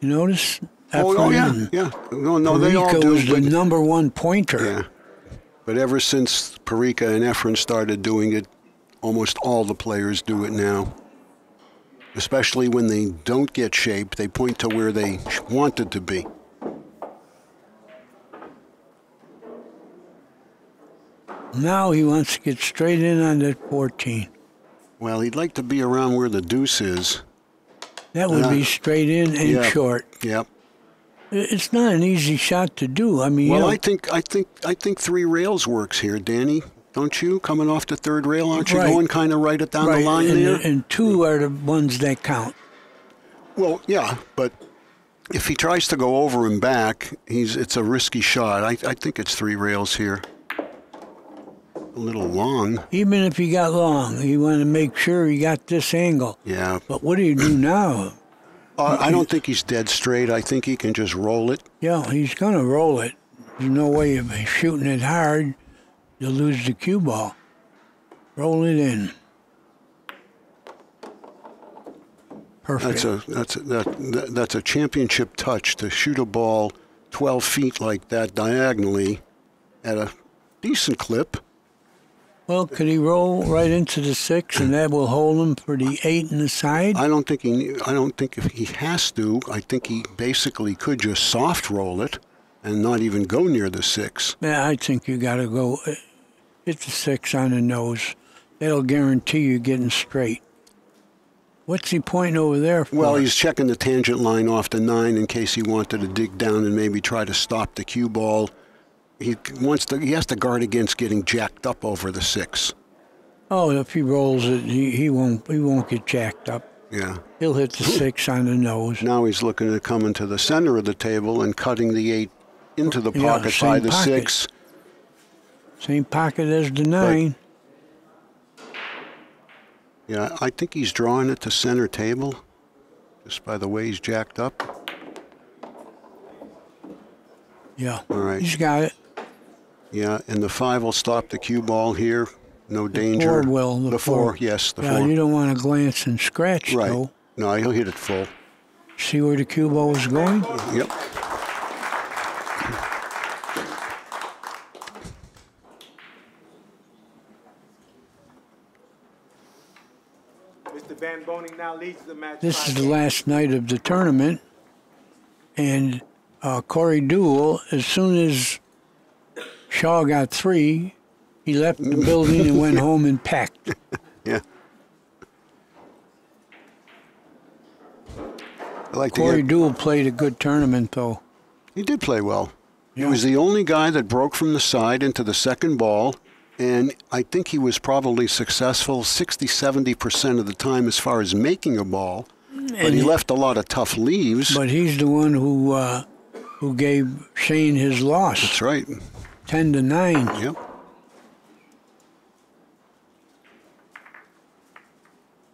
You notice? Oh, oh, yeah, yeah. No, no, they all Parica do. was the number one pointer. Yeah. But ever since Parica and Efren started doing it, almost all the players do it now. Especially when they don't get shaped, they point to where they wanted to be. Now he wants to get straight in on that 14. Well, he'd like to be around where the deuce is. That would Yeah. be straight in and Yeah. short. Yep. It's not an easy shot to do. I mean, you Well, know, I think I think I think three rails works here, Danny. Don't you? Coming off the third rail, aren't you Right. going kind of right it down right, the line and, there? and two are the ones that count. Well, yeah, but if he tries to go over and back, he's it's a risky shot. I, I think it's three rails here. Little long. Even if he got long, you want to make sure he got this angle. Yeah. But what do you do now? Uh, I don't think he's dead straight. I think he can just roll it. Yeah, he's going to roll it. There's no way of shooting it hard. You'll lose the cue ball. Roll it in. Perfect. That's a that's a, that, that that's a championship touch to shoot a ball 12 feet like that diagonally at a decent clip. Well, could he roll right into the six, and that will hold him for the eight in the side? I don't think he I don't think if he has to. I think he basically could just soft roll it and not even go near the six. Yeah, I think you got to go uh, hit the six on the nose. That'll guarantee you getting straight. What's he pointing over there for? Well, he's checking the tangent line off the nine in case he wanted to dig down and maybe try to stop the cue ball. He wants to. He has to guard against getting jacked up over the six. oh, if he rolls it, he, he won't he won't get jacked up. Yeah. He'll hit the six on the nose. Now he's looking to come into the center of the table and cutting the eight into the pocket same by the pocket. six. Same pocket as the nine. Yeah, I think he's drawing it to center table, just by the way he's jacked up. Yeah. All right. He's got it. Yeah, and the five will stop the cue ball here. No danger. Four will. The, The four, yes, the yeah, four. you don't want to glance and scratch Right. though. No, he'll hit it full. See where the cue ball is going? Yep. Mr. Van Boening now leads the match. This is the last night of the tournament, and uh, Corey Deuel, as soon as Shaw got three, he left the building and went home and packed. Yeah. I like Corey get, Deuel played a good tournament, though. He did play well. He was the only guy that broke from the side into the second ball, and I think he was probably successful 60, 70% of the time as far as making a ball. But And he he- left a lot of tough leaves. But he's the one who uh, who gave Shane his loss, That's right. Ten to nine. Yep.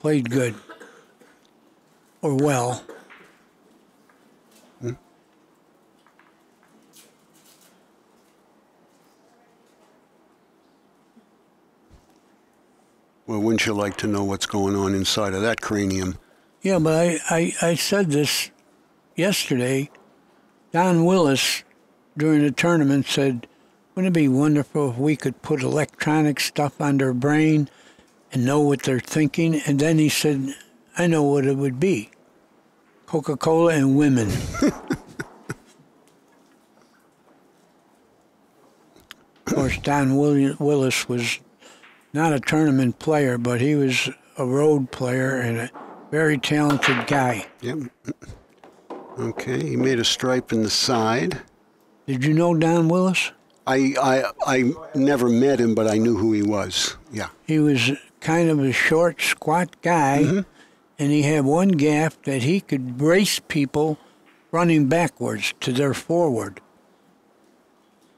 Played good or well. Hmm. Well, wouldn't you like to know what's going on inside of that cranium? Yeah, but I, I, I said this yesterday. Don Willis, during the tournament, said, Wouldn't it be wonderful if we could put electronic stuff on their brain and know what they're thinking? And then he said, I know what it would be Coca Cola and women. of course, Don Willis was not a tournament player, but he was a road player and a very talented guy. Yep. Okay, he made a stripe in the side. Did you know Don Willis? I, I, I never met him, but I knew who he was. Yeah. He was kind of a short, squat guy, and he had one gaff that he could brace people running backwards to their forward.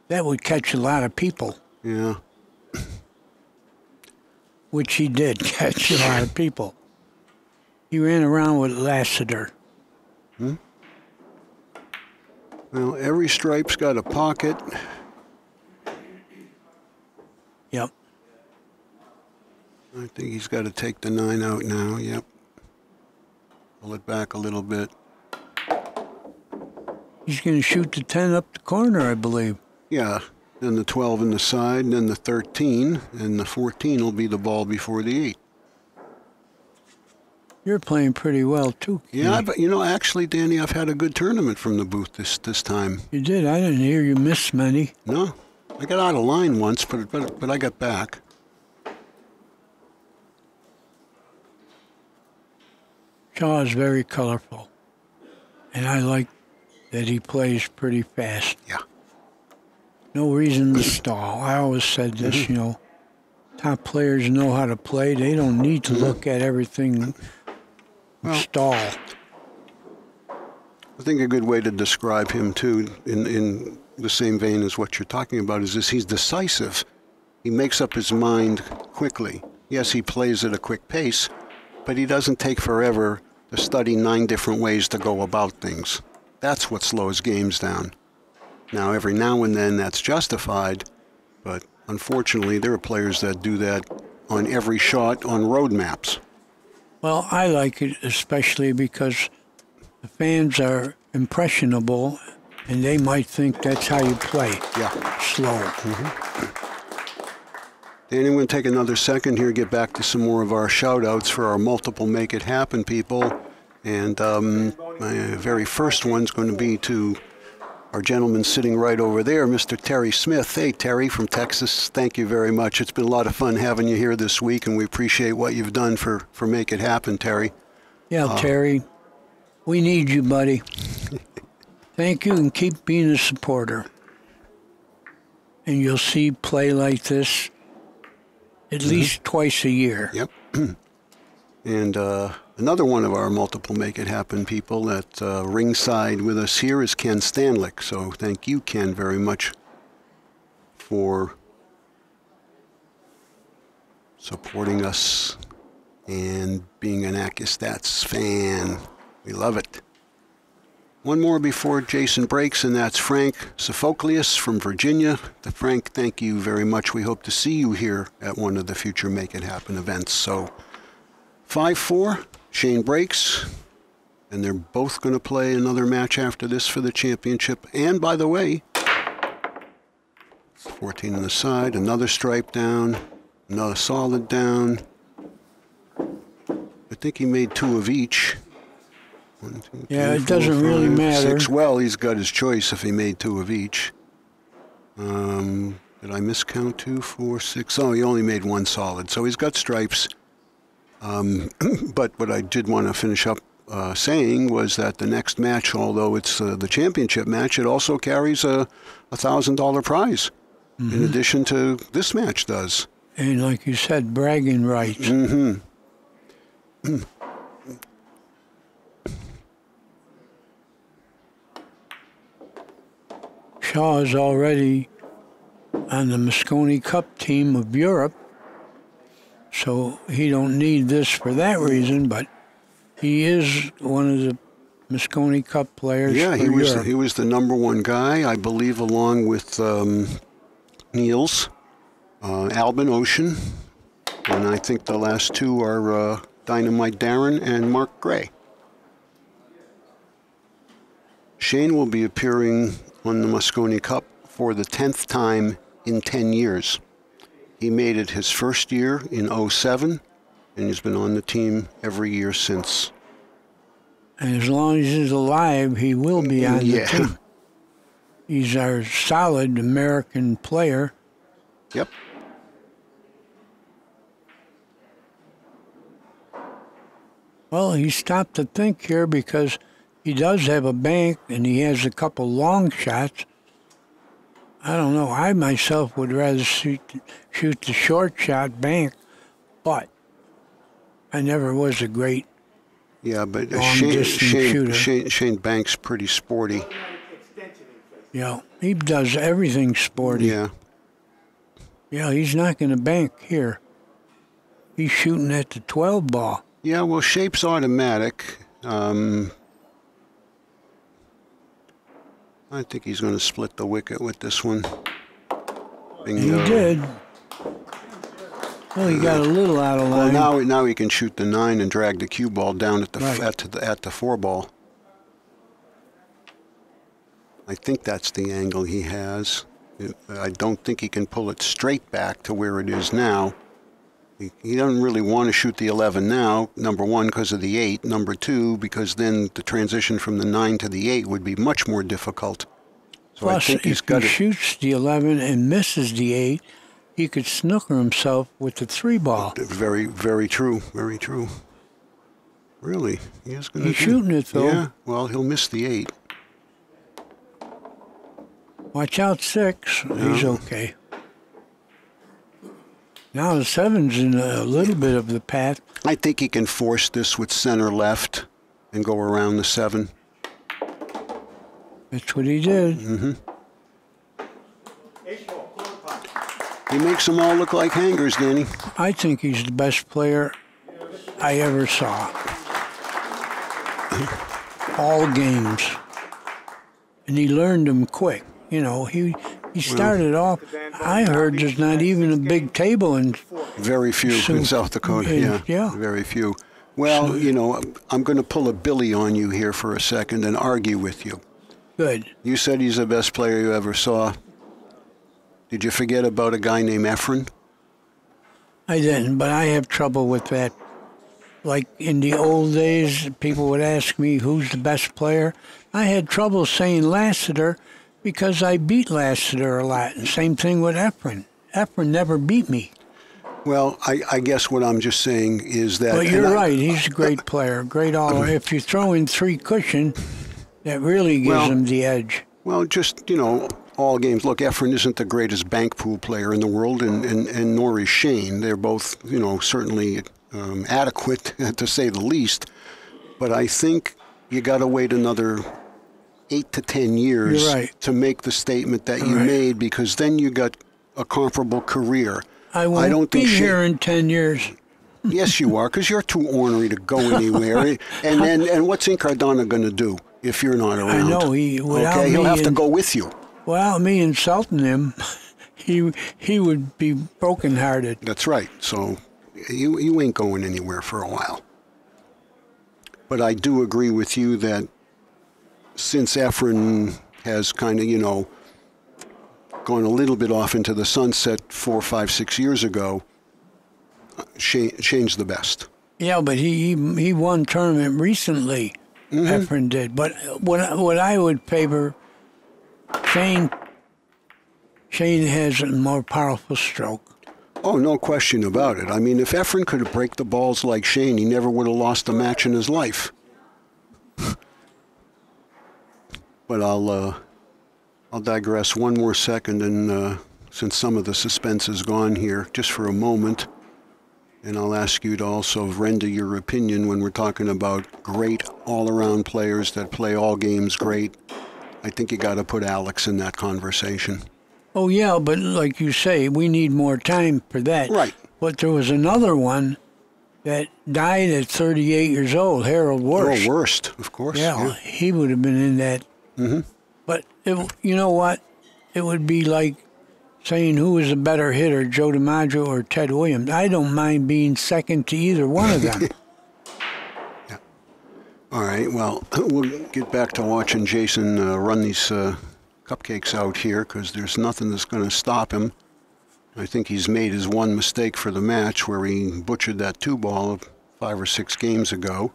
That would catch a lot of people, Yeah. which he did catch a lot of people. He ran around with Lassiter. Hmm? Well, every stripe's got a pocket. Yep. I think he's got to take the nine out now. Yep. Pull it back a little bit. He's going to shoot the 10 up the corner, I believe. Yeah. Then the 12 in the side, and then the 13, and the 14 will be the ball before the 8. You're playing pretty well, too. Yeah, but you know, actually, Danny, I've had a good tournament from the booth this this time. You did. I didn't hear you miss many. No, I got out of line once, but but but I got back. Shaw is very colorful, and I like that he plays pretty fast. Yeah. No reason to stall. I always said this, mm-hmm. you know, top players know how to play. They don't need to mm-hmm. look at everything Well- stall. I think a good way to describe him too, in in the same vein as what you're talking about, is this: he's decisive. He makes up his mind quickly. Yes, he plays at a quick pace, but he doesn't take forever to study nine different ways to go about things. That's what slows games down. Now, every now and then that's justified, but unfortunately, there are players that do that on every shot on road maps. Well, I like it especially because the fans are impressionable and they might think that's how you play. Yeah. Slow. Mm-hmm. Danny, I'm going to take another second here, get back to some more of our shout outs for our multiple Make It Happen people. And um, my very first one's going to be to our gentleman sitting right over there, Mr. Terry Smith. Hey, Terry from Texas, thank you very much. It's been a lot of fun having you here this week, and we appreciate what you've done for, for Make It Happen, Terry. Yeah, Terry, we need you, buddy. Thank you and keep being a supporter. And you'll see play like this at least twice a year. Yep. and uh, another one of our multiple Make It Happen people at uh, ringside with us here is Ken Stanlick. So thank you, Ken, very much for supporting us and being an Accu-Stats fan. We love it. One more before Jayson breaks, and that's Frank Sophocleus from Virginia. The Frank, thank you very much. We hope to see you here at one of the future Make It Happen events. So, 5 4, Shane breaks, and they're both going to play another match after this for the championship. And by the way, 14 on the side, another stripe down, another solid down. I think he made two of each. One, two, Yeah, three, it doesn't four, really five, matter. Six. Well, he's got his choice if he made two of each. Um, did I miscount two, four, six? Oh, he only made one solid, so he's got stripes. Um, but what I did want to finish up uh, saying was that the next match, although it's uh, the championship match, it also carries a a thousand dollar prize Mm-hmm. in addition to this match does. And like you said, bragging rights. Mm-hmm. Shaw is already on the Mosconi Cup team of Europe, so he don't need this for that reason. But he is one of the Mosconi Cup players Yeah, he was Europe. he was the number one guy, I believe, along with um, Niels, uh, Albin Ouschan, and I think the last two are uh, Dynamite Darren and Mark Gray. Shane will be appearing on the Mosconi Cup for the tenth time in ten years. He made it his first year in 07, and he's been on the team every year since. and as long as he's alive, he will be on Yeah. the team. He's our solid American player. Yep. Well, he stopped to think here because he does have a bank and he has a couple long shots. I don't know. I myself would rather shoot, shoot the short shot bank, but I never was a great. Yeah, but Long Shane, Shane, shooter. Shane, Shane Banks pretty sporty. Know, he does everything sporty. Yeah. Yeah, he's not going to bank here. He's shooting at the 12 ball. Yeah, well, shape's automatic. Um, I think he's going to split the wicket with this one. He did. Well, he got a little out of line. Well, now now he can shoot the nine and drag the cue ball down at the Right. at the at the four ball. I think that's the angle he has. I don't think he can pull it straight back to where it is now. He, doesn't really want to shoot the 11 now. Number one, because of the eight. Number two, because then the transition from the nine to the eight would be much more difficult. So I Plus, think he's if got he it. shoots the 11 and misses the 8, he could snooker himself with the 3 ball. Very, very true. Very true. Really, he is going to. He's shooting it, though. Yeah. Well, he'll miss the eight. Watch out, 6. He's okay. Now the seven's in a little bit of the path. I think he can force this with center left and go around the seven. That's what he did. Mm-hmm. He makes them all look like hangers, Danny. I think he's the best player I ever saw. All games. And he learned them quick. You know, he he started off. I heard there's not even a big table in. Very few So- in South Dakota. yeah, Yeah, yeah. very few. Well, you know, I'm going to pull a Billy on you here for a second and argue with you. Good. You said he's the best player you ever saw. Did you forget about a guy named Efren? I didn't, but I have trouble with that. Like in the old days, people would ask me who's the best player. I had trouble saying Lassiter because I beat Lassiter a lot. And same thing with Efren. Efren never beat me. Well, I, I guess what I'm just saying is that. But you're I- right. He's a great player, great all. If you throw in three cushion, that really gives Well- him the edge. Well, just, you know, all games. Look, Efren isn't the greatest bank pool player in the world, and, and, and nor is Shane. They're both, you know, certainly um, adequate, to say the least. But I think you got to wait another eight to ten years right. to make the statement that you Right. made, because then you got a comparable career. I won't don't be think here in 10 years. Yes, you are, because you're too ornery to go anywhere. and then, and what's Incardona going to do if you're not around? I know, he- without okay, he'll have to go with you. Without me insulting him, he he would be brokenhearted. That's right. So you you ain't going anywhere for a while. But I do agree with you that since Efren has kind of you know gone a little bit off into the sunset four, five, six years ago, Shane, Shane's the best. Yeah, but he he, he won tournament recently. Mm-hmm. Efren did. But what what I would favor, Shane. Shane has a more powerful stroke. Oh, no question about it. I mean, if Efren could have break the balls like Shane, he never would have lost a match in his life. But I'll uh, I'll digress one more second, and uh, since some of the suspense is gone here, just for a moment, and I'll ask you to also render your opinion when we're talking about great all-around players that play all games great. I think you got to put Alex in that conversation. Oh yeah, but like you say, we need more time for that. Right. But there was another one that died at 38 years old, Harold Worst. Oh, worst, of course. Yeah, he would have been in that. Mm-hmm. But it, you know what? It would be like saying who was a better hitter, Joe DiMaggio or Ted Williams. I don't mind being second to either one of them. yeah. All right. Well, we'll get back to watching Jayson uh, run these uh, cupcakes out here because there's nothing that's going to stop him. I think he's made his one mistake for the match where he butchered that two ball five or six games ago.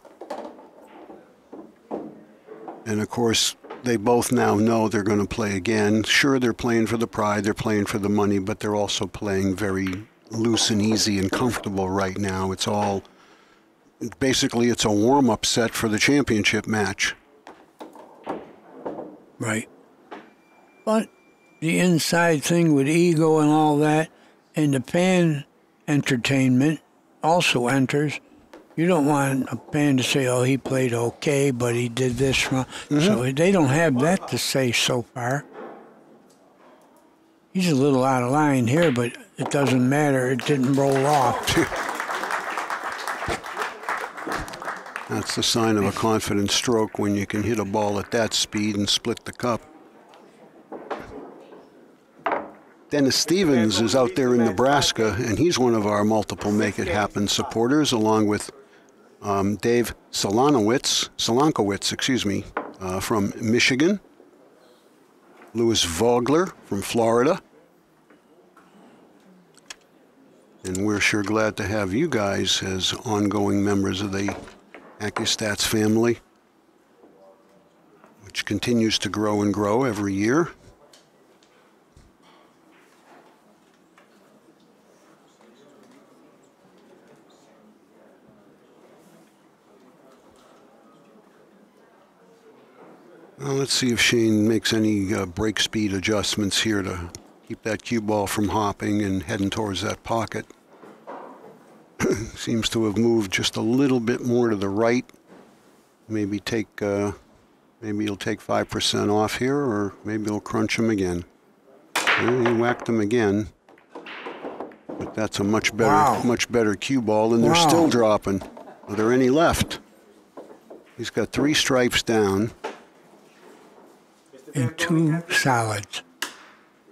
And of course, they both now know they're going to play again. Sure, they're playing for the pride, they're playing for the money, but they're also playing very loose and easy and comfortable right now. It's all basically it's a warm-up set for the championship match. right. But the inside thing with ego and all that, and the fan entertainment also enters. You don't want a fan to say, "Oh, he played okay, but he did this wrong." So mm-hmm. they don't have that to say so far. He's a little out of line here, but it doesn't matter. It didn't roll off. That's the sign of a confident stroke when you can hit a ball at that speed and split the cup. Dennis Stevens is out there in Nebraska, and he's one of our multiple Make It Happen supporters, along with um, Dave Solanowitz, Solankowitz, excuse me, uh, from Michigan, Louis Vogler from Florida. And we're sure glad to have you guys as ongoing members of the AccuStats family, which continues to grow and grow every year. Well, let's see if Shane makes any uh, break speed adjustments here to keep that cue ball from hopping and heading towards that pocket. Seems to have moved just a little bit more to the right. Maybe take, uh, maybe he'll take five percent off here, or maybe he'll crunch him again. Well, he whacked him again. But that's a much better, Wow. much better cue ball, and they're still dropping. Are there any left? He's got three stripes down, And two solids.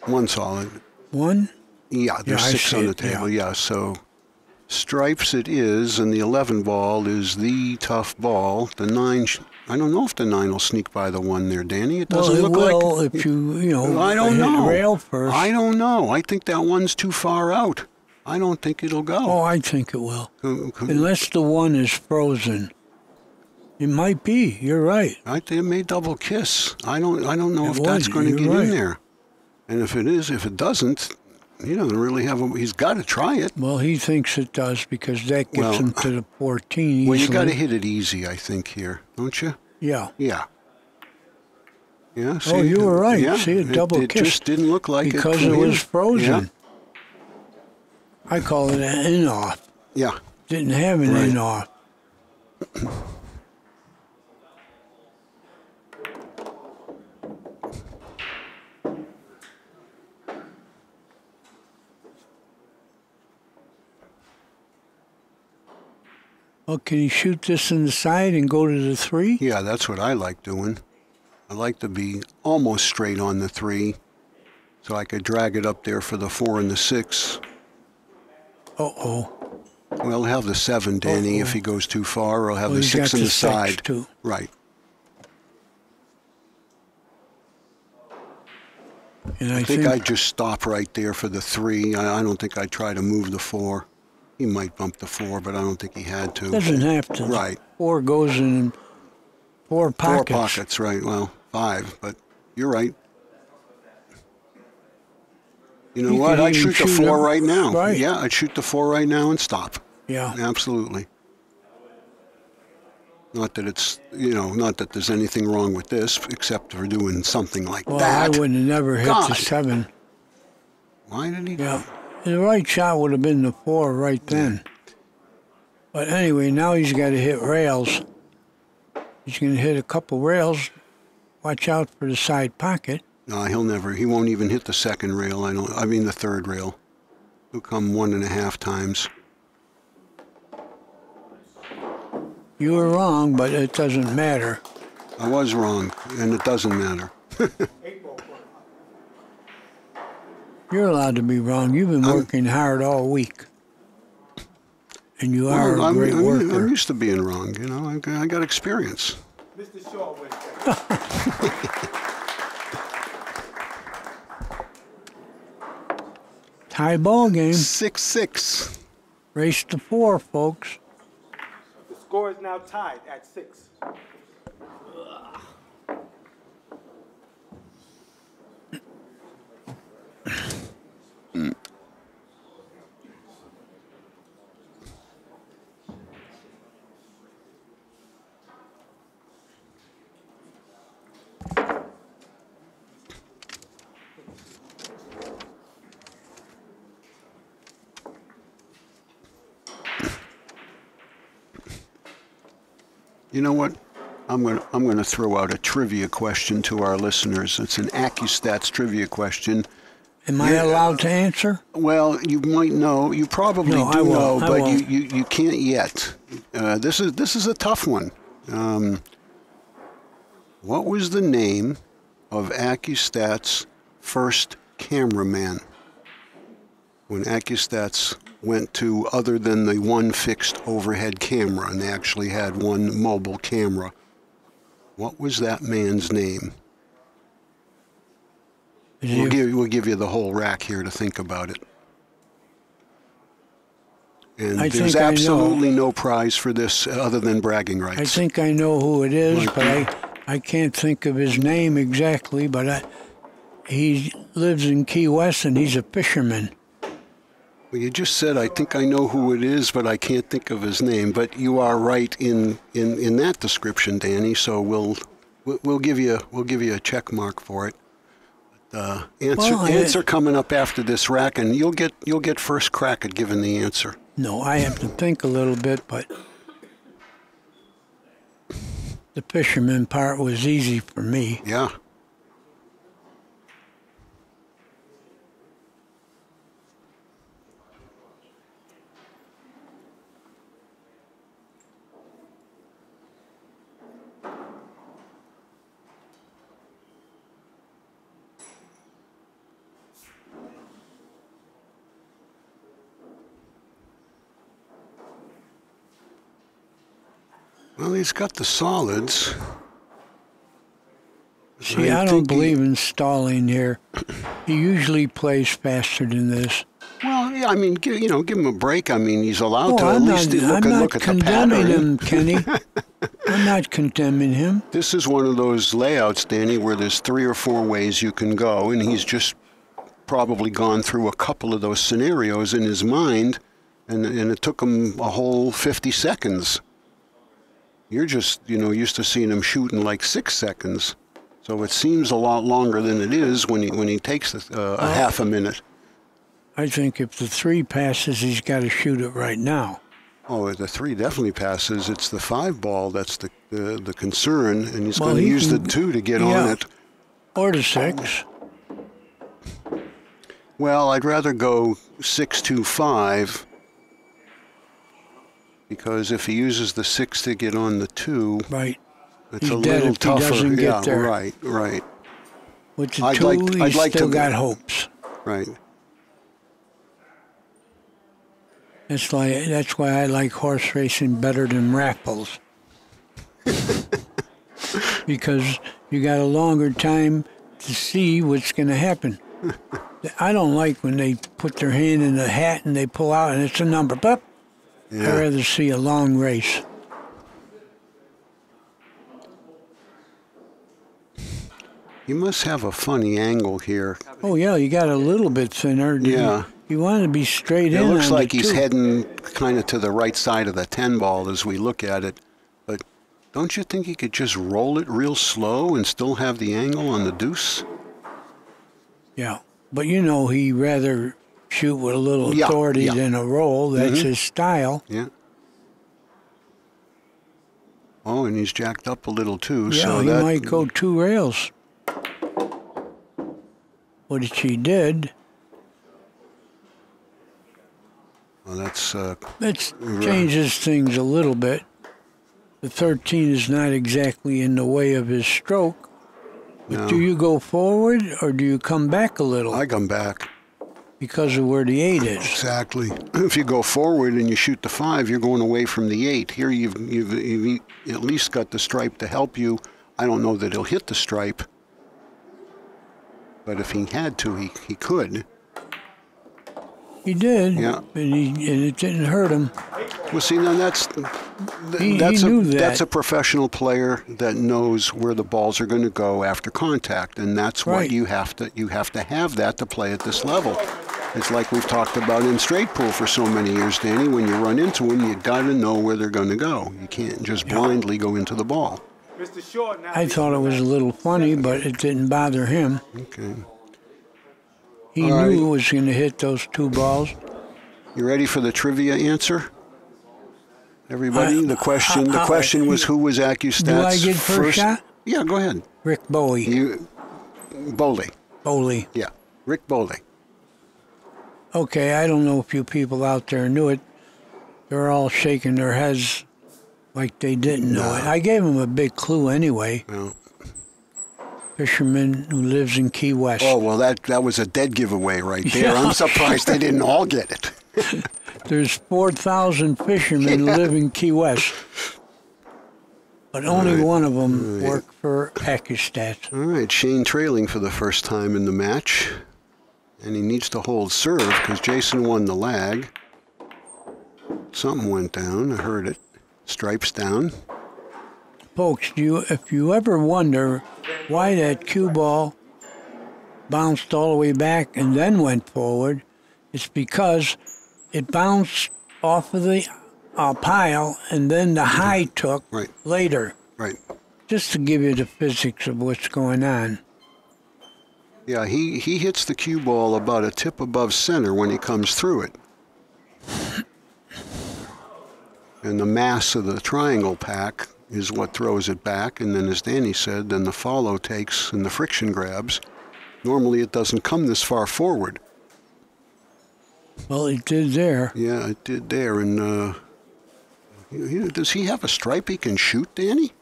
one solid. One, Yeah, there's Yeah, six on the it, table. yeah. Yeah. so stripes it is, and the 11 ball is the tough ball. The nine, sh- I don't know if the nine will sneak by the one there, Danny. It doesn't it look will like. if you, you know, I don't know. rail first. I don't know. I think that one's too far out. I don't think it'll go. Oh, I think it will. Unless the one is frozen. It might be. You're right. I think it may double kiss. I don't. I don't know It if that's going to get right. in there. And if it is, if it doesn't, he doesn't really have. A, he's got to try it. Well, he thinks it does because that gets Well, him to the 14 easily. Well, you got to hit it easy. I think here, don't you? Yeah. Yeah. Yeah. Oh, you were right. Yeah, See, it double It kissed just didn't look like it because it, was frozen. I call it an in off. Yeah. Didn't have an Right. in off. Well, can you shoot this in the side and go to the three? Yeah. That's what I like doing. I like to be almost straight on the three, so I could drag it up there for the four and the six. Uh oh. Well, have the seven, Danny, if he goes too far, or have Well, the six on the the side. too. Right. And I, I think I'd just stop right there for the three. I, I don't think I'd try to move the four. He might bump the four, but I don't think he had to. doesn't have to. Right. Four goes in four pockets. Four pockets, right. Well, five, but you're right. You know You what? I'd even shoot the four right now. right. Yeah, I'd shoot the four right now and stop. Yeah. Absolutely. Not that it's, you know, not that there's anything wrong with this, except for doing something like Well, that. I wouldn't have never hit the seven. Why did he? Yeah. The right shot would have been the four right then. But anyway, now he's got to hit rails. He's going to hit a couple rails. Watch out for the side pocket. No, he'll never. He won't even hit the second rail. I don't. I mean the third rail. He'll come one and a half times. You were wrong, but it doesn't matter. I was wrong, and it doesn't matter. eight ball corner. You're allowed to be wrong. You've been I'm- working hard all week. And you are Well, a I'm, great I'm- worker. I'm used to being wrong. You know, I, got- I got experience. Mr. Shaw. Tie ball game. Six six. Race to four, folks. The score is now tied at six. You know what? I'm going to I'm going to throw out a trivia question to our listeners. It's an AccuStats trivia question. Am I allowed to answer? Well, you might know. You probably No, do know, but you, you, you can't yet. Uh, this is this is a tough one. Um, what was the name of AccuStats' first cameraman? When AccuStats went to other than the one fixed overhead camera, and they actually had one mobile camera. What was that man's name? We'll give, we'll give you the whole rack here to think about it. And I there's think I know. absolutely no prize for this other than bragging rights. I think I know who it is, but I, I can't think of his name exactly. But I, he lives in Key West and he's a fisherman. Well, you just said I think I know who it is, but I can't think of his name. But you are right in, in, in that description, Danny. So we'll we'll we'll give you we'll give you a check mark for it. Uh, answer Well, I- answer coming up after this rack, and you'll get you'll get first crack at giving the answer. No, I have to think a little bit, but the fisherman part was easy for me. Yeah. Well, he's got the solids. See, I I, don't think he- believe in stalling here. He usually plays faster than this. Well, yeah, I mean, give, you know, give him a break. I mean, he's allowed Oh, to at I'm least not, look, I'm not look at the condemning him, Kenny. I'm not condemning him. This is one of those layouts, Danny, where there's three or four ways you can go, and he's just probably gone through a couple of those scenarios in his mind, and, and it took him a whole 50 seconds. You're just, you know, used to seeing him shoot in like six seconds. So it seems a lot longer than it is when he when he takes a, uh, a half a minute. I think if the three passes, he's got to shoot it right now. Oh, the three definitely passes. It's the five ball that's the the, the concern, and he's Well, going to he use the two to get yeah. on it. Or the six. Well, I'd rather go six two five because if he uses the six to get on the two, Right. it's He's a dead little tougher. doesn't get yeah, there. right, right, With the I'd two, like- he's I'd like still to- got hopes. right. That's why that's why I like horse racing better than raffles. because you got a longer time to see what's going to happen. I don't like when they put their hand in the hat and they pull out and it's a number. But I'd rather see a long race. You must have a funny angle here. Oh yeah, you got a little bit thinner. Yeah. You, want to be straight It in. looks on the like he's heading kind of to the right side of the 10 ball as we look at it. But don't you think he could just roll it real slow and still have the angle on the deuce? Yeah, but you know he rather shoot with a little Yeah, authority yeah. than a roll. That's Mhm. his style. Yeah. Oh, and he's jacked up a little too. Yeah, so he that might go two rails. Which he did. Well, that's uh, That Right. changes things a little bit. The 13 is not exactly in the way of his stroke. But no. do you go forward or do you come back a little I come back because of where the 8 is? exactly. If you go forward and you shoot the five, you're going away from the eight. Here, you've you've, you've at least got the stripe to help you. I don't know that he'll hit the stripe, but if he had to, he he could. He did. Yeah. And, he, and it didn't hurt him. Well, see, now that's He- he that's knew a that. that's a professional player that knows where the balls are going to go after contact, and that's what you have to you have to have that to play at this level. It's like we've talked about in straight pool for so many years, Danny. When you run into them, you got to know where they're going to go. You can't just blindly go into the ball. Mr. Short now. I thought it was a little funny, but it didn't bother him. Okay, He All knew right. it was going to hit those two balls. you ready for the trivia answer? Everybody, I- the question the I- I- question was who was Accu-Stats Do I get first shot? Yeah, go ahead. Rick Bowie, You, Bowley. Bowley. Yeah, Rick Bowley. Okay, I don't know if you people out there knew it. They're all shaking their heads like they didn't know it. I gave them a big clue anyway. Well, Fisherman who lives in Key West. Oh well, that that was a dead giveaway right there. Yeah. I'm surprised they didn't all get it. There's 4,000 fishermen who live in Key West. But only Right. one of them worked for Accu-Stats. All right, Shane trailing for the first time in the match, and he needs to hold serve because Jayson won the lag. Something went down. I heard it. Stripes down. Folks, do you, if you ever wonder why that cue ball bounced all the way back and then went forward, it's because it bounced off of the uh, pile and then the high took Right. later, Right. just to give you the physics of what's going on. Yeah, he he hits the cue ball about a tip above center when he comes through it. And the mass of the triangle pack is what throws it back, and then as Danny said, then the follow takes and the friction grabs. Normally it doesn't come this far forward. Well, it did there. Yeah, it did there. And uh, does he have a stripe he can shoot, Danny?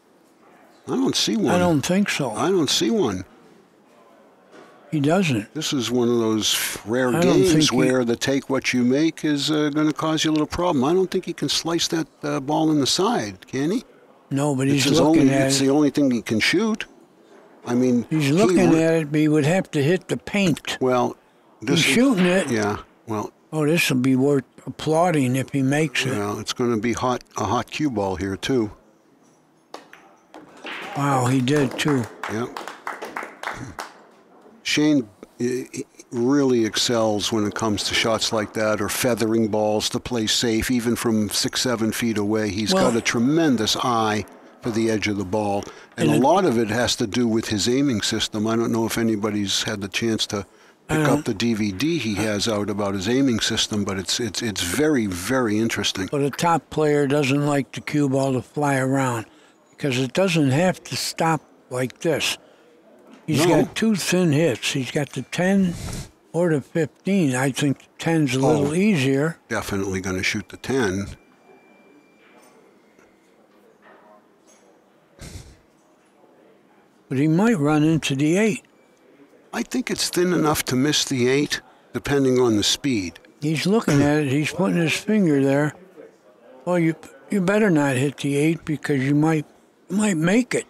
I don't see one. I don't think so. I don't see one. He doesn't. This is one of those rare I games he- where the take what you make is uh, going to cause you a little problem. I don't think he can slice that uh, ball in the side, can he? No, but he's it's his looking only, at It's it. the only thing he can shoot. I mean, He's he looking would- at it, but he would have to hit the paint. Well, this He's is- shooting it. Yeah. Well, Oh, this will be worth applauding if he makes it. well, it's going to be hot a hot cue ball here too. Wow, he did too. Yeah. Shane really excels when it comes to shots like that or feathering balls to play safe, even from six, seven feet away. He's Well- got a tremendous eye for the edge of the ball. And And a it- lot of it has to do with his aiming system. I don't know if anybody's had the chance to pick up the DVD he has out about his aiming system, but it's it's it's very, very interesting. But a top player doesn't like the cue ball to fly around because it doesn't have to stop like this. He's No. got two thin hits. He's got the 10 or the 15. I think the 10's a oh. little Oh. easier. Definitely going to shoot the 10. But he might run into the 8. I think it's thin enough to miss the 8, depending on the speed. He's looking at it. He's putting his finger there. Well, you you better not hit the 8 because you might you might make it.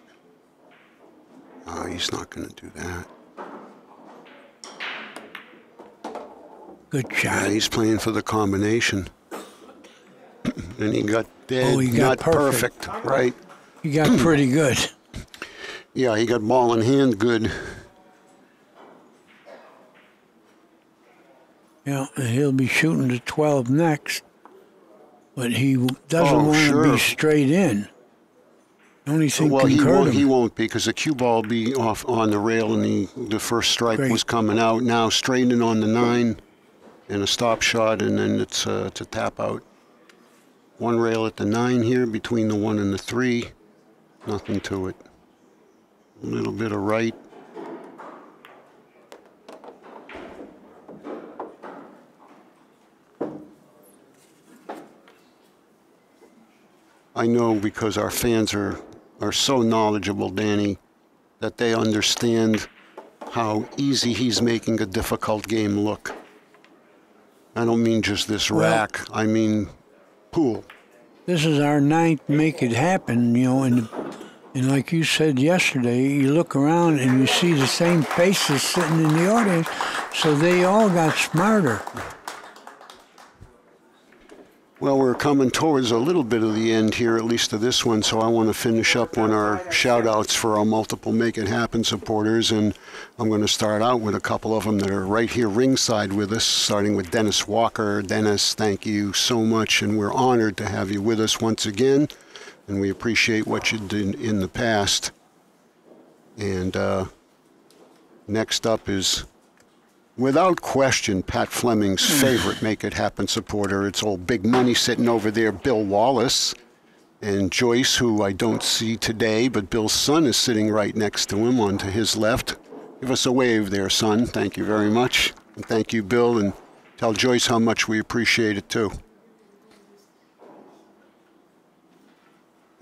Oh, he's not going to do that. Good Yeah, shot. he's playing for the combination. and he got dead, Oh, he got not perfect. perfect. Right. He got pretty good. Yeah, he got ball in hand good. Yeah, he'll be shooting the 12 next, but he doesn't Oh, want to sure. be straight in. Thing well, he won't, him. he won't because the cue ball will be off on the rail and the, the first stripe Great. was coming out. Now straining on the 9 and a stop shot, and then it's, uh, it's a tap out. One rail at the 9 here between the 1 and the 3. Nothing to it. A little bit of right. I know because our fans are, are so knowledgeable, Danny, that they understand how easy he's making a difficult game look. I don't mean just this Well- rack, I mean pool. this is our ninth make it happen, you know, and and like you said yesterday, you look around and you see the same faces sitting in the audience, so they all got smarter. Well, we're coming towards a little bit of the end here, at least of this one, so I want to finish up on our shout outs for our multiple Make It Happen supporters. And I'm going to start out with a couple of them that are right here ringside with us, starting with Dennis Walker. Dennis, thank you so much, and we're honored to have you with us once again. And we appreciate what you did in the past. And uh, next up is Without question, Pat Fleming's favorite Make It Happen supporter. It's old Big Money sitting over there, Bill Wallace. And Joyce, who I don't see today, but Bill's son is sitting right next to him on to his left. Give us a wave there, son. Thank you very much. And thank you, Bill, and tell Joyce how much we appreciate it, too.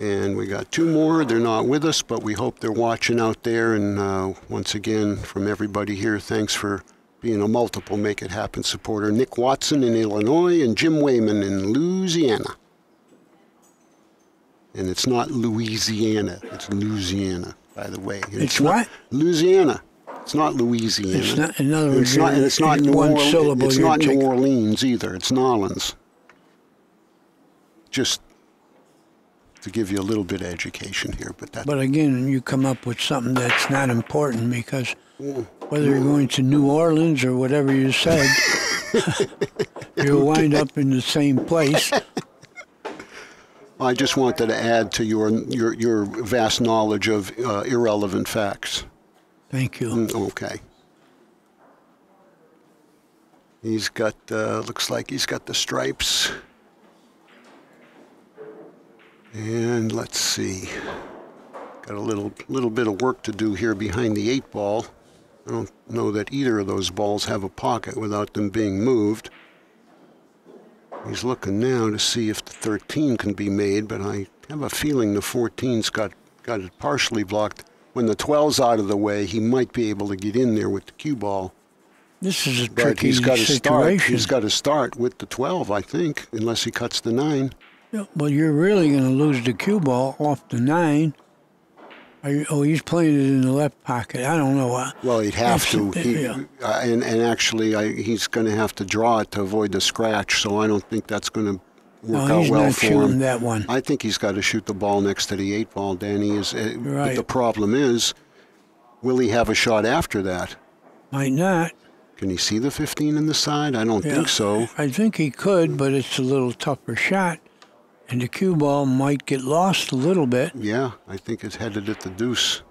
And we got two more. They're not with us, but we hope they're watching out there. And uh, once again, from everybody here, thanks for being a multiple Make It Happen supporter. Nick Watson in Illinois and Jim Wayman in Louisiana. And it's not Louisiana, it's Louisiana, by the way. And It's not what? Louisiana. It's not Louisiana. It's not- in other words, it's not, it's not New one Orleans. syllable It's not New. Orleans either. It's Nolans. Just to give you a little bit of education here, but that But again, you come up with something that's not important because mm. Whether you're going to New Orleans or whatever you said, you'll wind up in the same place. I just wanted to add to your your, your vast knowledge of uh, irrelevant facts. Thank you. Mm, Okay. He's got uh, looks like he's got the stripes. And let's see. Got a little little bit of work to do here behind the eight ball. I don't know that either of those balls have a pocket without them being moved. He's looking now to see if the 13 can be made, but I have a feeling the 14's got, got it partially blocked. When the 12's out of the way, he might be able to get in there with the cue ball. This is a but tricky he's got situation. Start. He's got to start with the 12, I think, unless he cuts the 9. Yeah, well, you're really going to lose the cue ball off the 9 Oh, he's playing it in the left pocket. I don't know. why. well, he'd have to. He, yeah. uh, and, and actually, I, he's going to have to draw it to avoid the scratch, so I don't think that's going to work no, out well for him. That one. I think he's got to shoot the ball next to the eight ball, Danny. Is, uh, right. But the problem is, will he have a shot after that? Might not. Can he see the 15 in the side? I don't yeah. think so. I think he could, but it's a little tougher shot. And the cue ball might get lost a little bit. Yeah, I think it's headed at the deuce.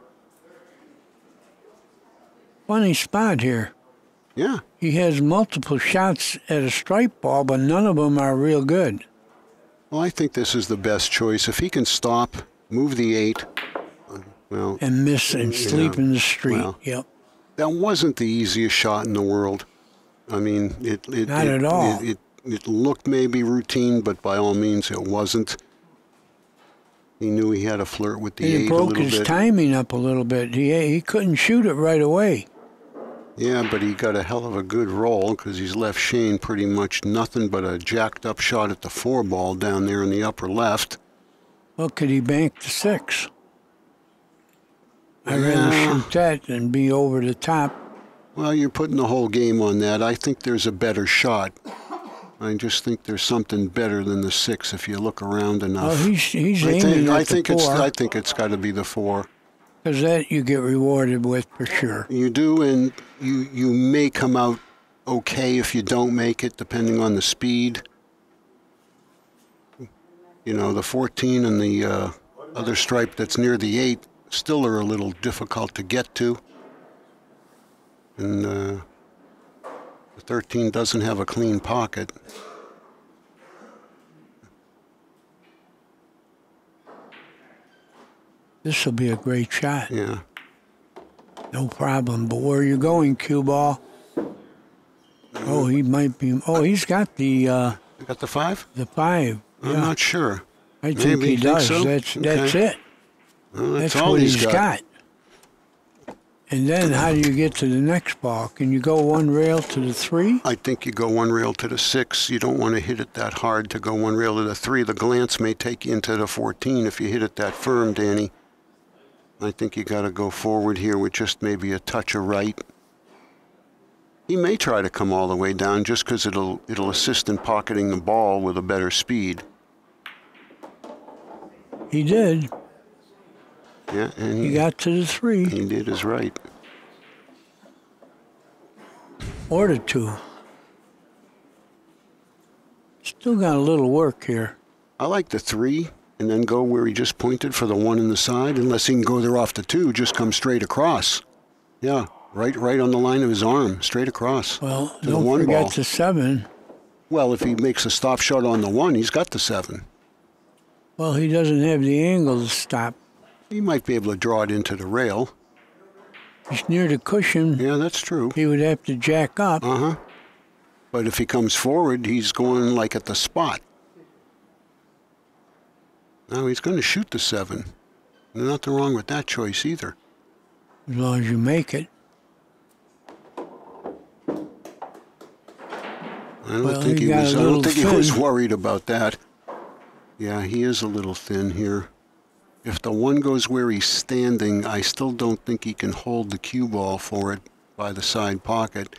Funny spot here. Yeah, He has multiple shots at a strike ball, but none of them are real good. well, I think this is the best choice. If he can stop, move the eight, well, And miss and sleep Yeah, in the street. well. Yep. that wasn't the easiest shot in the world. I mean, it it Not it, at all. It, it, it looked maybe routine, but by all means, it wasn't. He knew he had to flirt with the And eight he broke his timing up a little bit. He he couldn't shoot it right away. Yeah, but he got a hell of a good roll because he's left Shane pretty much nothing but a jacked up shot at the four ball down there in the upper left. Well, could he bank the six? I'd rather shoot that than be over the top. Well, you're putting the whole game on that. I think there's a better shot. I just think there's something better than the six if you look around enough. Well, he's he's I aiming think, at I the think it's four I think it's got to be the four. because that you get rewarded with for sure. You do, and you you may come out okay if you don't make it, depending on the speed. You know, the 14 and the uh, other stripe that's near the eight still are a little difficult to get to, and uh, 13 doesn't have a clean pocket. This will be a great shot, Yeah, no problem. But where are you going, cue ball? Oh, he might be. Oh, he's got the uh, got the five? the five. I'm Yeah, not sure. I think maybe he you think does. so? That's that's Okay. it. Well, that's, That's all what he's he's got. got. And then how do you get to the next ball? Can you go one rail to the three? I think you go one rail to the six. You don't want to hit it that hard to go one rail to the three. The glance may take you into the 14 if you hit it that firm, Danny. I think you got to go forward here with just maybe a touch of right. He may try to come all the way down just because it'll it'll assist in pocketing the ball with a better speed. He did. Yeah, and He he, got to the three he did his right. or the two. Still got a little work here. I like the three and then go where he just pointed for the one in the side, unless he can go there off the two, just come straight across. Yeah, right right on the line of his arm, straight across. Well, the don't one forget ball. the seven. Well, if he makes a stop shot on the one, he's got the seven. Well, he doesn't have the angle to stop. He might be able to draw it into the rail. He's near the cushion. Yeah, that's true. He would have to jack up. Uh huh. But if he comes forward, he's going like at the spot. Now he's going to shoot the seven. Nothing wrong with that choice either. as long as you make it. I don't Well, think he he, was. I don't think he was worried about that. Yeah, he is a little thin here. If the one goes where he's standing, I still don't think he can hold the cue ball for it by the side pocket.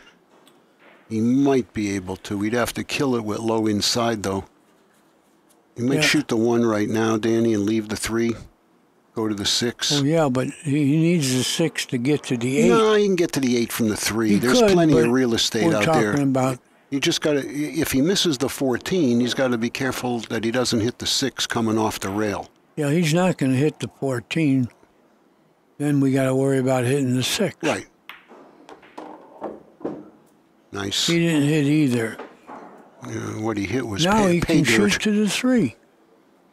He might be able to. He'd have to kill it with low inside though. He might Yeah. shoot the one right now, Danny, and leave the three. Go to the six. Oh yeah, but he needs the six to get to the eight. No, he can get to the eight from the three. He There's could, plenty of real estate We're out talking there. about You just got to, if he misses the 14, he's got to be careful that he doesn't hit the six coming off the rail. Yeah. He's not going to hit the fourteen. Then we got to worry about hitting the six. Right. Nice. He didn't hit either. Yeah, what he hit was now pay, he pay can dirt. shoot to the three,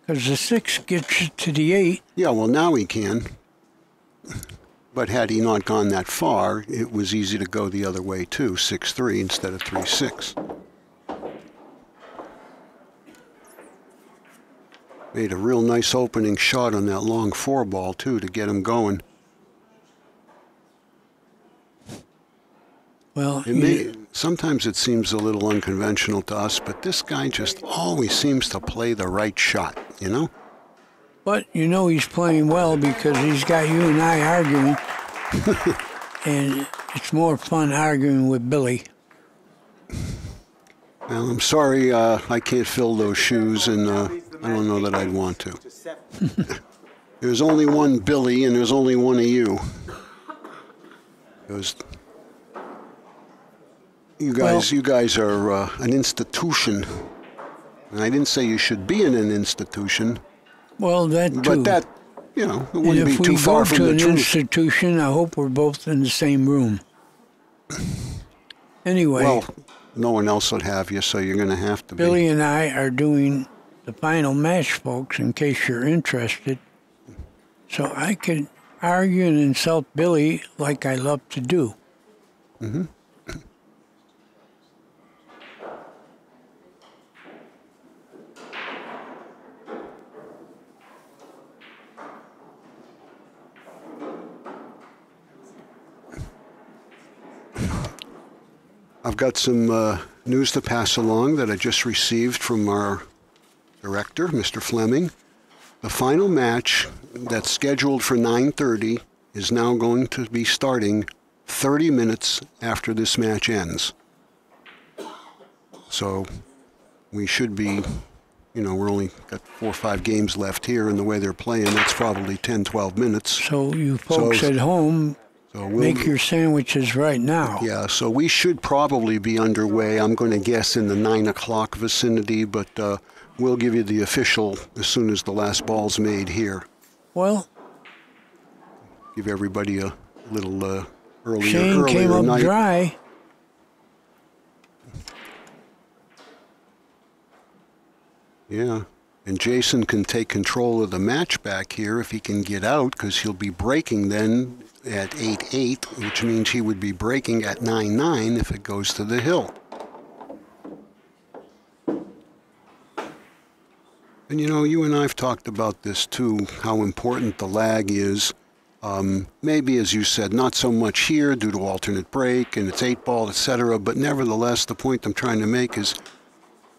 because the six gets you to the eight. Yeah, well, now he can. But had he not gone that far, it was easy to go the other way too, 6-3 instead of 3-6. Made a real nice opening shot on that long four ball too to get him going. Well, It may, sometimes it seems a little unconventional to us, but this guy just always seems to play the right shot, you know? But you know he's playing well because he's got you and I arguing, and it's more fun arguing with Billy. Well, I'm sorry uh, I can't fill those shoes, and uh, I don't know that I'd want to. To. There's only one Billy, and there's only one of you. Because you guys, you guys are uh, an institution. And I didn't say you should be in an institution, Well, that too. but that, you know, it wouldn't be too we far go from to the an institution, I hope we're both in the same room. Anyway, Well, no one else would have you, so you're going to have to be. Billy and I are doing the final match, folks, in case you're interested. So I could argue and insult Billy like I love to do. I've got some uh, news to pass along that I just received from our director, Mr. Fleming. The final match that's scheduled for 9:30 is now going to be starting 30 minutes after this match ends. So we should be, you know, we're only got four or five games left here, and the way they're playing, that's probably 10, 12 minutes. So you folks So- at home, So we'll, make your sandwiches right now. Yeah, so we should probably be underway. I'm going to guess in the nine o'clock vicinity, but uh, we'll give you the official as soon as the last ball's made here. Well, Give everybody a little uh, earlier, Shane earlier came up night. dry. Yeah, and Jayson can take control of the match back here if he can get out, because he'll be breaking then at 8-8, which means he would be breaking at 9-9 if it goes to the hill. And you know, you and I've talked about this too, how important the lag is. Um, maybe, as you said, not so much here due to alternate break and it's eight ball, etc. But nevertheless, the point I'm trying to make is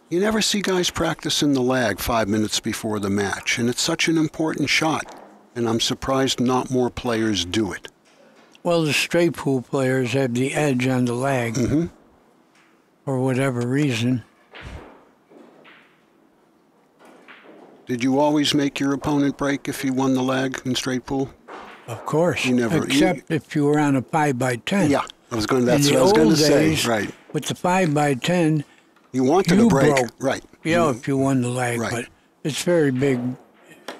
you never see guys practicing the lag five minutes before the match, and it's such an important shot. And I'm surprised not more players do it. Well, the straight pool players have the edge on the lag Mhm. for whatever reason. Did you always make your opponent break if you won the lag in straight pool? Of course, You never- you- except if you were on a five by ten. Yeah, I was going. That's In what I was going to say. Right. With the five by ten, You wanted you to break. broke. Right. you know, if you won the lag, Right. but it's very big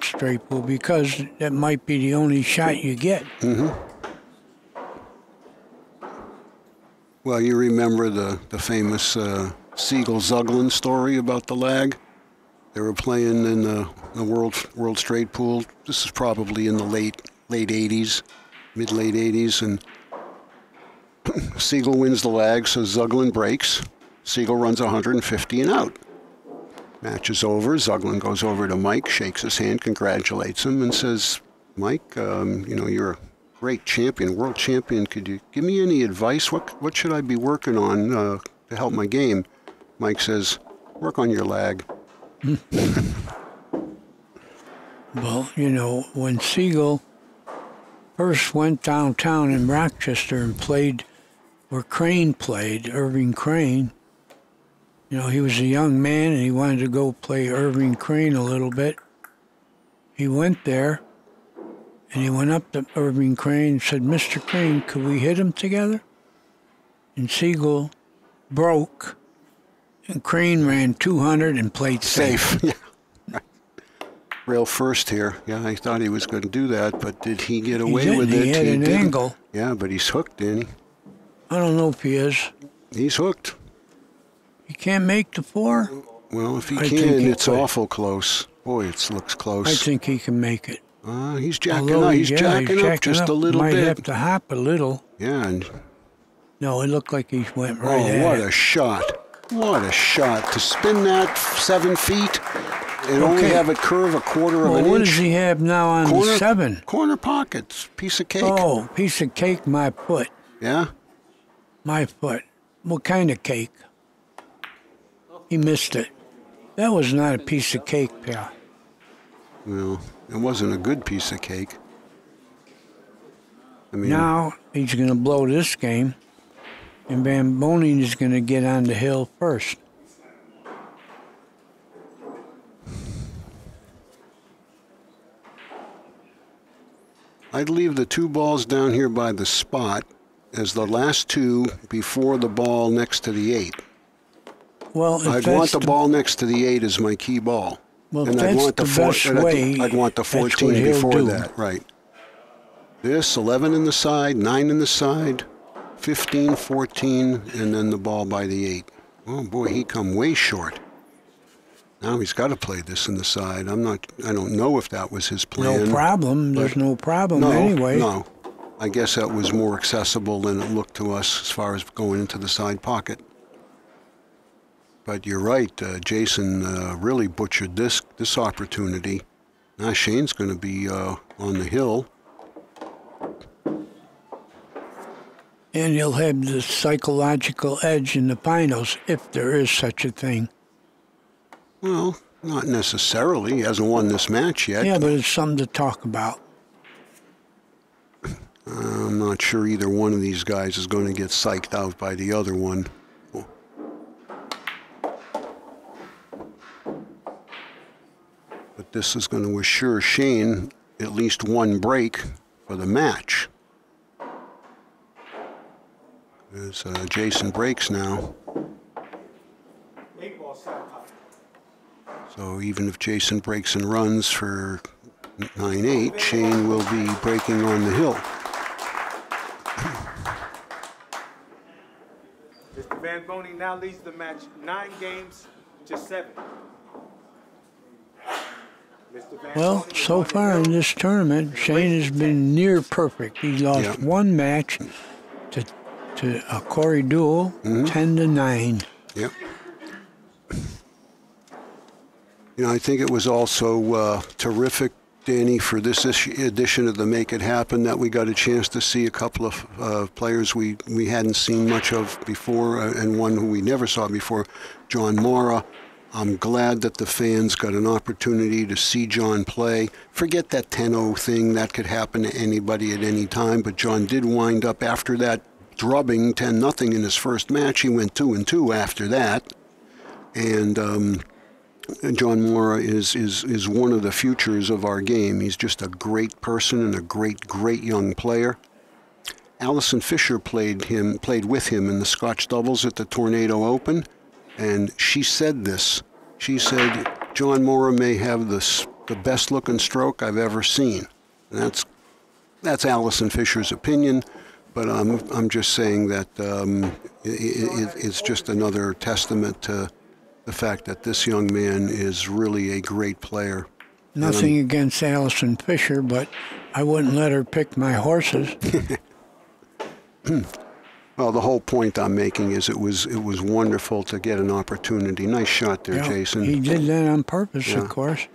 straight pool because that might be the only shot you get. Mm-hmm. Well, you remember the, the famous uh, Sigel Zuglin story about the lag? They were playing in the, the World World Straight Pool. This is probably in the late late 80s, mid late 80s, and Sigel wins the lag, so Zuglin breaks. Sigel runs 150 and out. Match is over. Zuglin goes over to Mike, shakes his hand, congratulates him, and says, "Mike, um, you know you're a great champion, world champion. Could you give me any advice? What what should I be working on uh, to help my game?" Mike says, "Work on your lag." Hmm. Well, you know, when Sigel first went downtown in Rochester and played where Crane played, Irving Crane, you know, he was a young man and he wanted to go play Irving Crane a little bit. He went there and he went up to Irving Crane and said, Mr. Crane, could we hit him together? And Sigel broke and Crane ran 200 and played safe. Safe. Yeah. Rail first here. Yeah, I thought he was going to do that, but did he get away didn't. with He it? had an didn't. angle. Yeah, but he's hooked, Danny. I don't know if he is. He's hooked. He can't make the four. Well, if he I can, it's awful close. Boy, it looks close. I think he can make it. Uh, he's jacking Although, up. He's yeah, jacking he's up jacking just up. a little Might bit. have to hop a little. Yeah, and No, it looked like he went right oh, what it. a shot! What a shot to spin that seven feet and only have it curve a quarter of well, an what inch. does he have now on corner the seven? corner pockets, piece of cake. Oh, piece of cake, my foot. Yeah, My foot. What kind of cake? He missed it. That was not a piece of cake, pal. Well, it wasn't a good piece of cake. I mean, Now he's going to blow this game, and Van Boening is going to get on the hill first. I'd leave the two balls down here by the spot as the last two before the ball next to the eight. Well, I'd want the ball next to the eight as my key ball. Well, and I'd want the, the four, I'd- way, I'd want the 14 before do. that, right. This 11 in the side, 9 in the side, 15, 14, and then the ball by the 8. Oh boy, he come way short. Now he's got to play this in the side. I'm not I don't know if that was his plan. no problem. There's no problem No, anyway. no. I guess that was more accessible than it looked to us as far as going into the side pocket. But you're right, uh, Jayson uh, really butchered this this opportunity. Now Shane's going to be uh, on the hill. And he'll have the psychological edge in the finals if there is such a thing. Well, not necessarily. He hasn't won this match yet. Yeah, but it's something to talk about. I'm not sure either one of these guys is going to get psyched out by the other one. But this is going to assure Shane at least one break for the match. As uh, Jayson breaks now, Eight ball side pocket. so even if Jayson breaks and runs for 9-8, Shane will be breaking on the hill. Mr. Van Boening now leads the match nine games to seven. Mr. Well, so far in this tournament, Shane has been near perfect. He lost Yeah. one match to to a Corey Deuel, Mm-hmm. ten to nine. Yep. You know, I think it was also uh, terrific, Danny, for this edition of the Make It Happen that we got a chance to see a couple of uh, players we, we hadn't seen much of before, uh, and one who we never saw before, John Morra. I'm glad that the fans got an opportunity to see John play. Forget that 10 0 thing, that could happen to anybody at any time, but John did wind up after that drubbing 10 0 in his first match. He went 2 and 2 after that. And um, John Morra is, is, is one of the futures of our game. He's just a great person and a great, great young player. Allison Fisher played him played with him in the Scotch doubles at the Tornado Open, and she said this. She said, "John Morra may have the the best looking stroke I've ever seen." And that's that's Allison Fisher's opinion, but I'm I'm just saying that um, i i it's just another testament to the fact that this young man is really a great player. Nothing against Allison Fisher, but I wouldn't let her pick my horses. Well, the whole point I'm making is it was it was wonderful to get an opportunity. Nice shot there, Yeah, Jayson. He did that on purpose, Yeah. of course.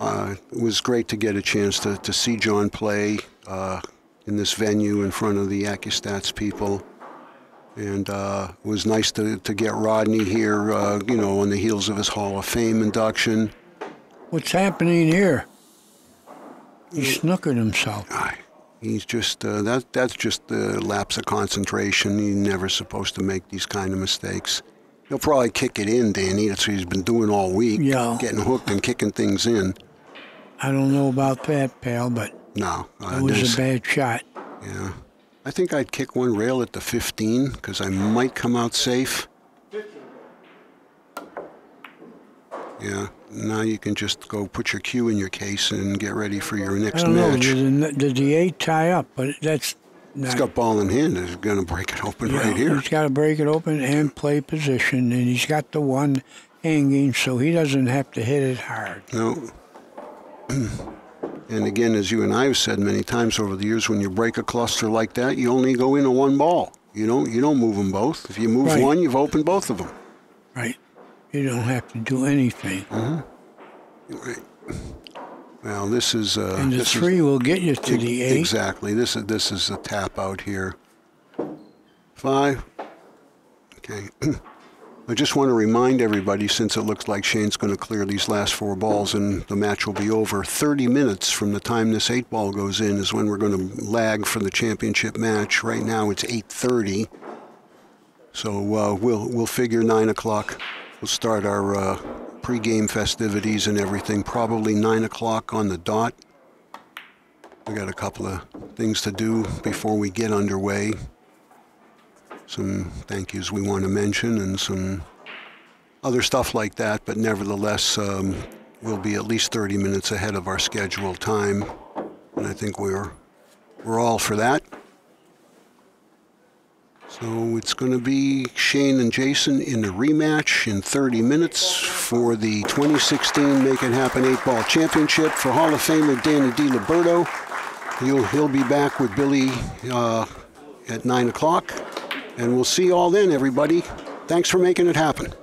Uh, it was great to get a chance to, to see John play uh, in this venue in front of the Accu-Stats people. And uh, it was nice to, to get Rodney here, uh, you know, on the heels of his Hall of Fame induction. What's happening here? He snookered himself. He's just, uh, that, that's just the lapse of concentration. He's never supposed to make these kind of mistakes. He'll probably kick it in, Danny. That's what he's been doing all week, Yeah. getting hooked and kicking things in. I don't know about that, pal, but No, uh, it was a bad shot. Yeah. I think I'd kick one rail at the 15 because I might come out safe. Yeah. Now you can just go put your cue in your case and get ready for your I next don't know. match. Did the, did the eight tie up? But that's He's not. got ball in hand. He's going to break it open yeah, right here. He's got to break it open and play position, and he's got the one hanging, so he doesn't have to hit it hard. No. and again, as you and I have said many times over the years, when you break a cluster like that, you only go into one ball. You don't. You don't move them both. If you move Right. one, you've opened both of them. Right? You don't have to do anything. Right. Well, this is. Uh, and the this is- three will get you to the eight. Exactly. This is this is a tap out here. Five, Okay. I just want to remind everybody, since it looks like Shane's going to clear these last four balls and the match will be over, 30 minutes from the time this eight ball goes in is when we're going to lag for the championship match. Right now it's 8:30, so uh, we'll we'll figure nine o'clock. We'll start our uh, pregame festivities and everything. Probably nine o'clock on the dot. We got a couple of things to do before we get underway some thank yous we want to mention and some other stuff like that, but nevertheless, um, we'll be at least 30 minutes ahead of our scheduled time, and I think we're we're all for that. So it's going to be Shane and Jayson in the rematch in 30 minutes for the 2016 Make It Happen 8 Ball Championship for Hall of Famer Danny DiLiberto. He'll, he'll be back with Billy uh, at 9 o'clock. And we'll see you all then, everybody. Thanks for making it happen.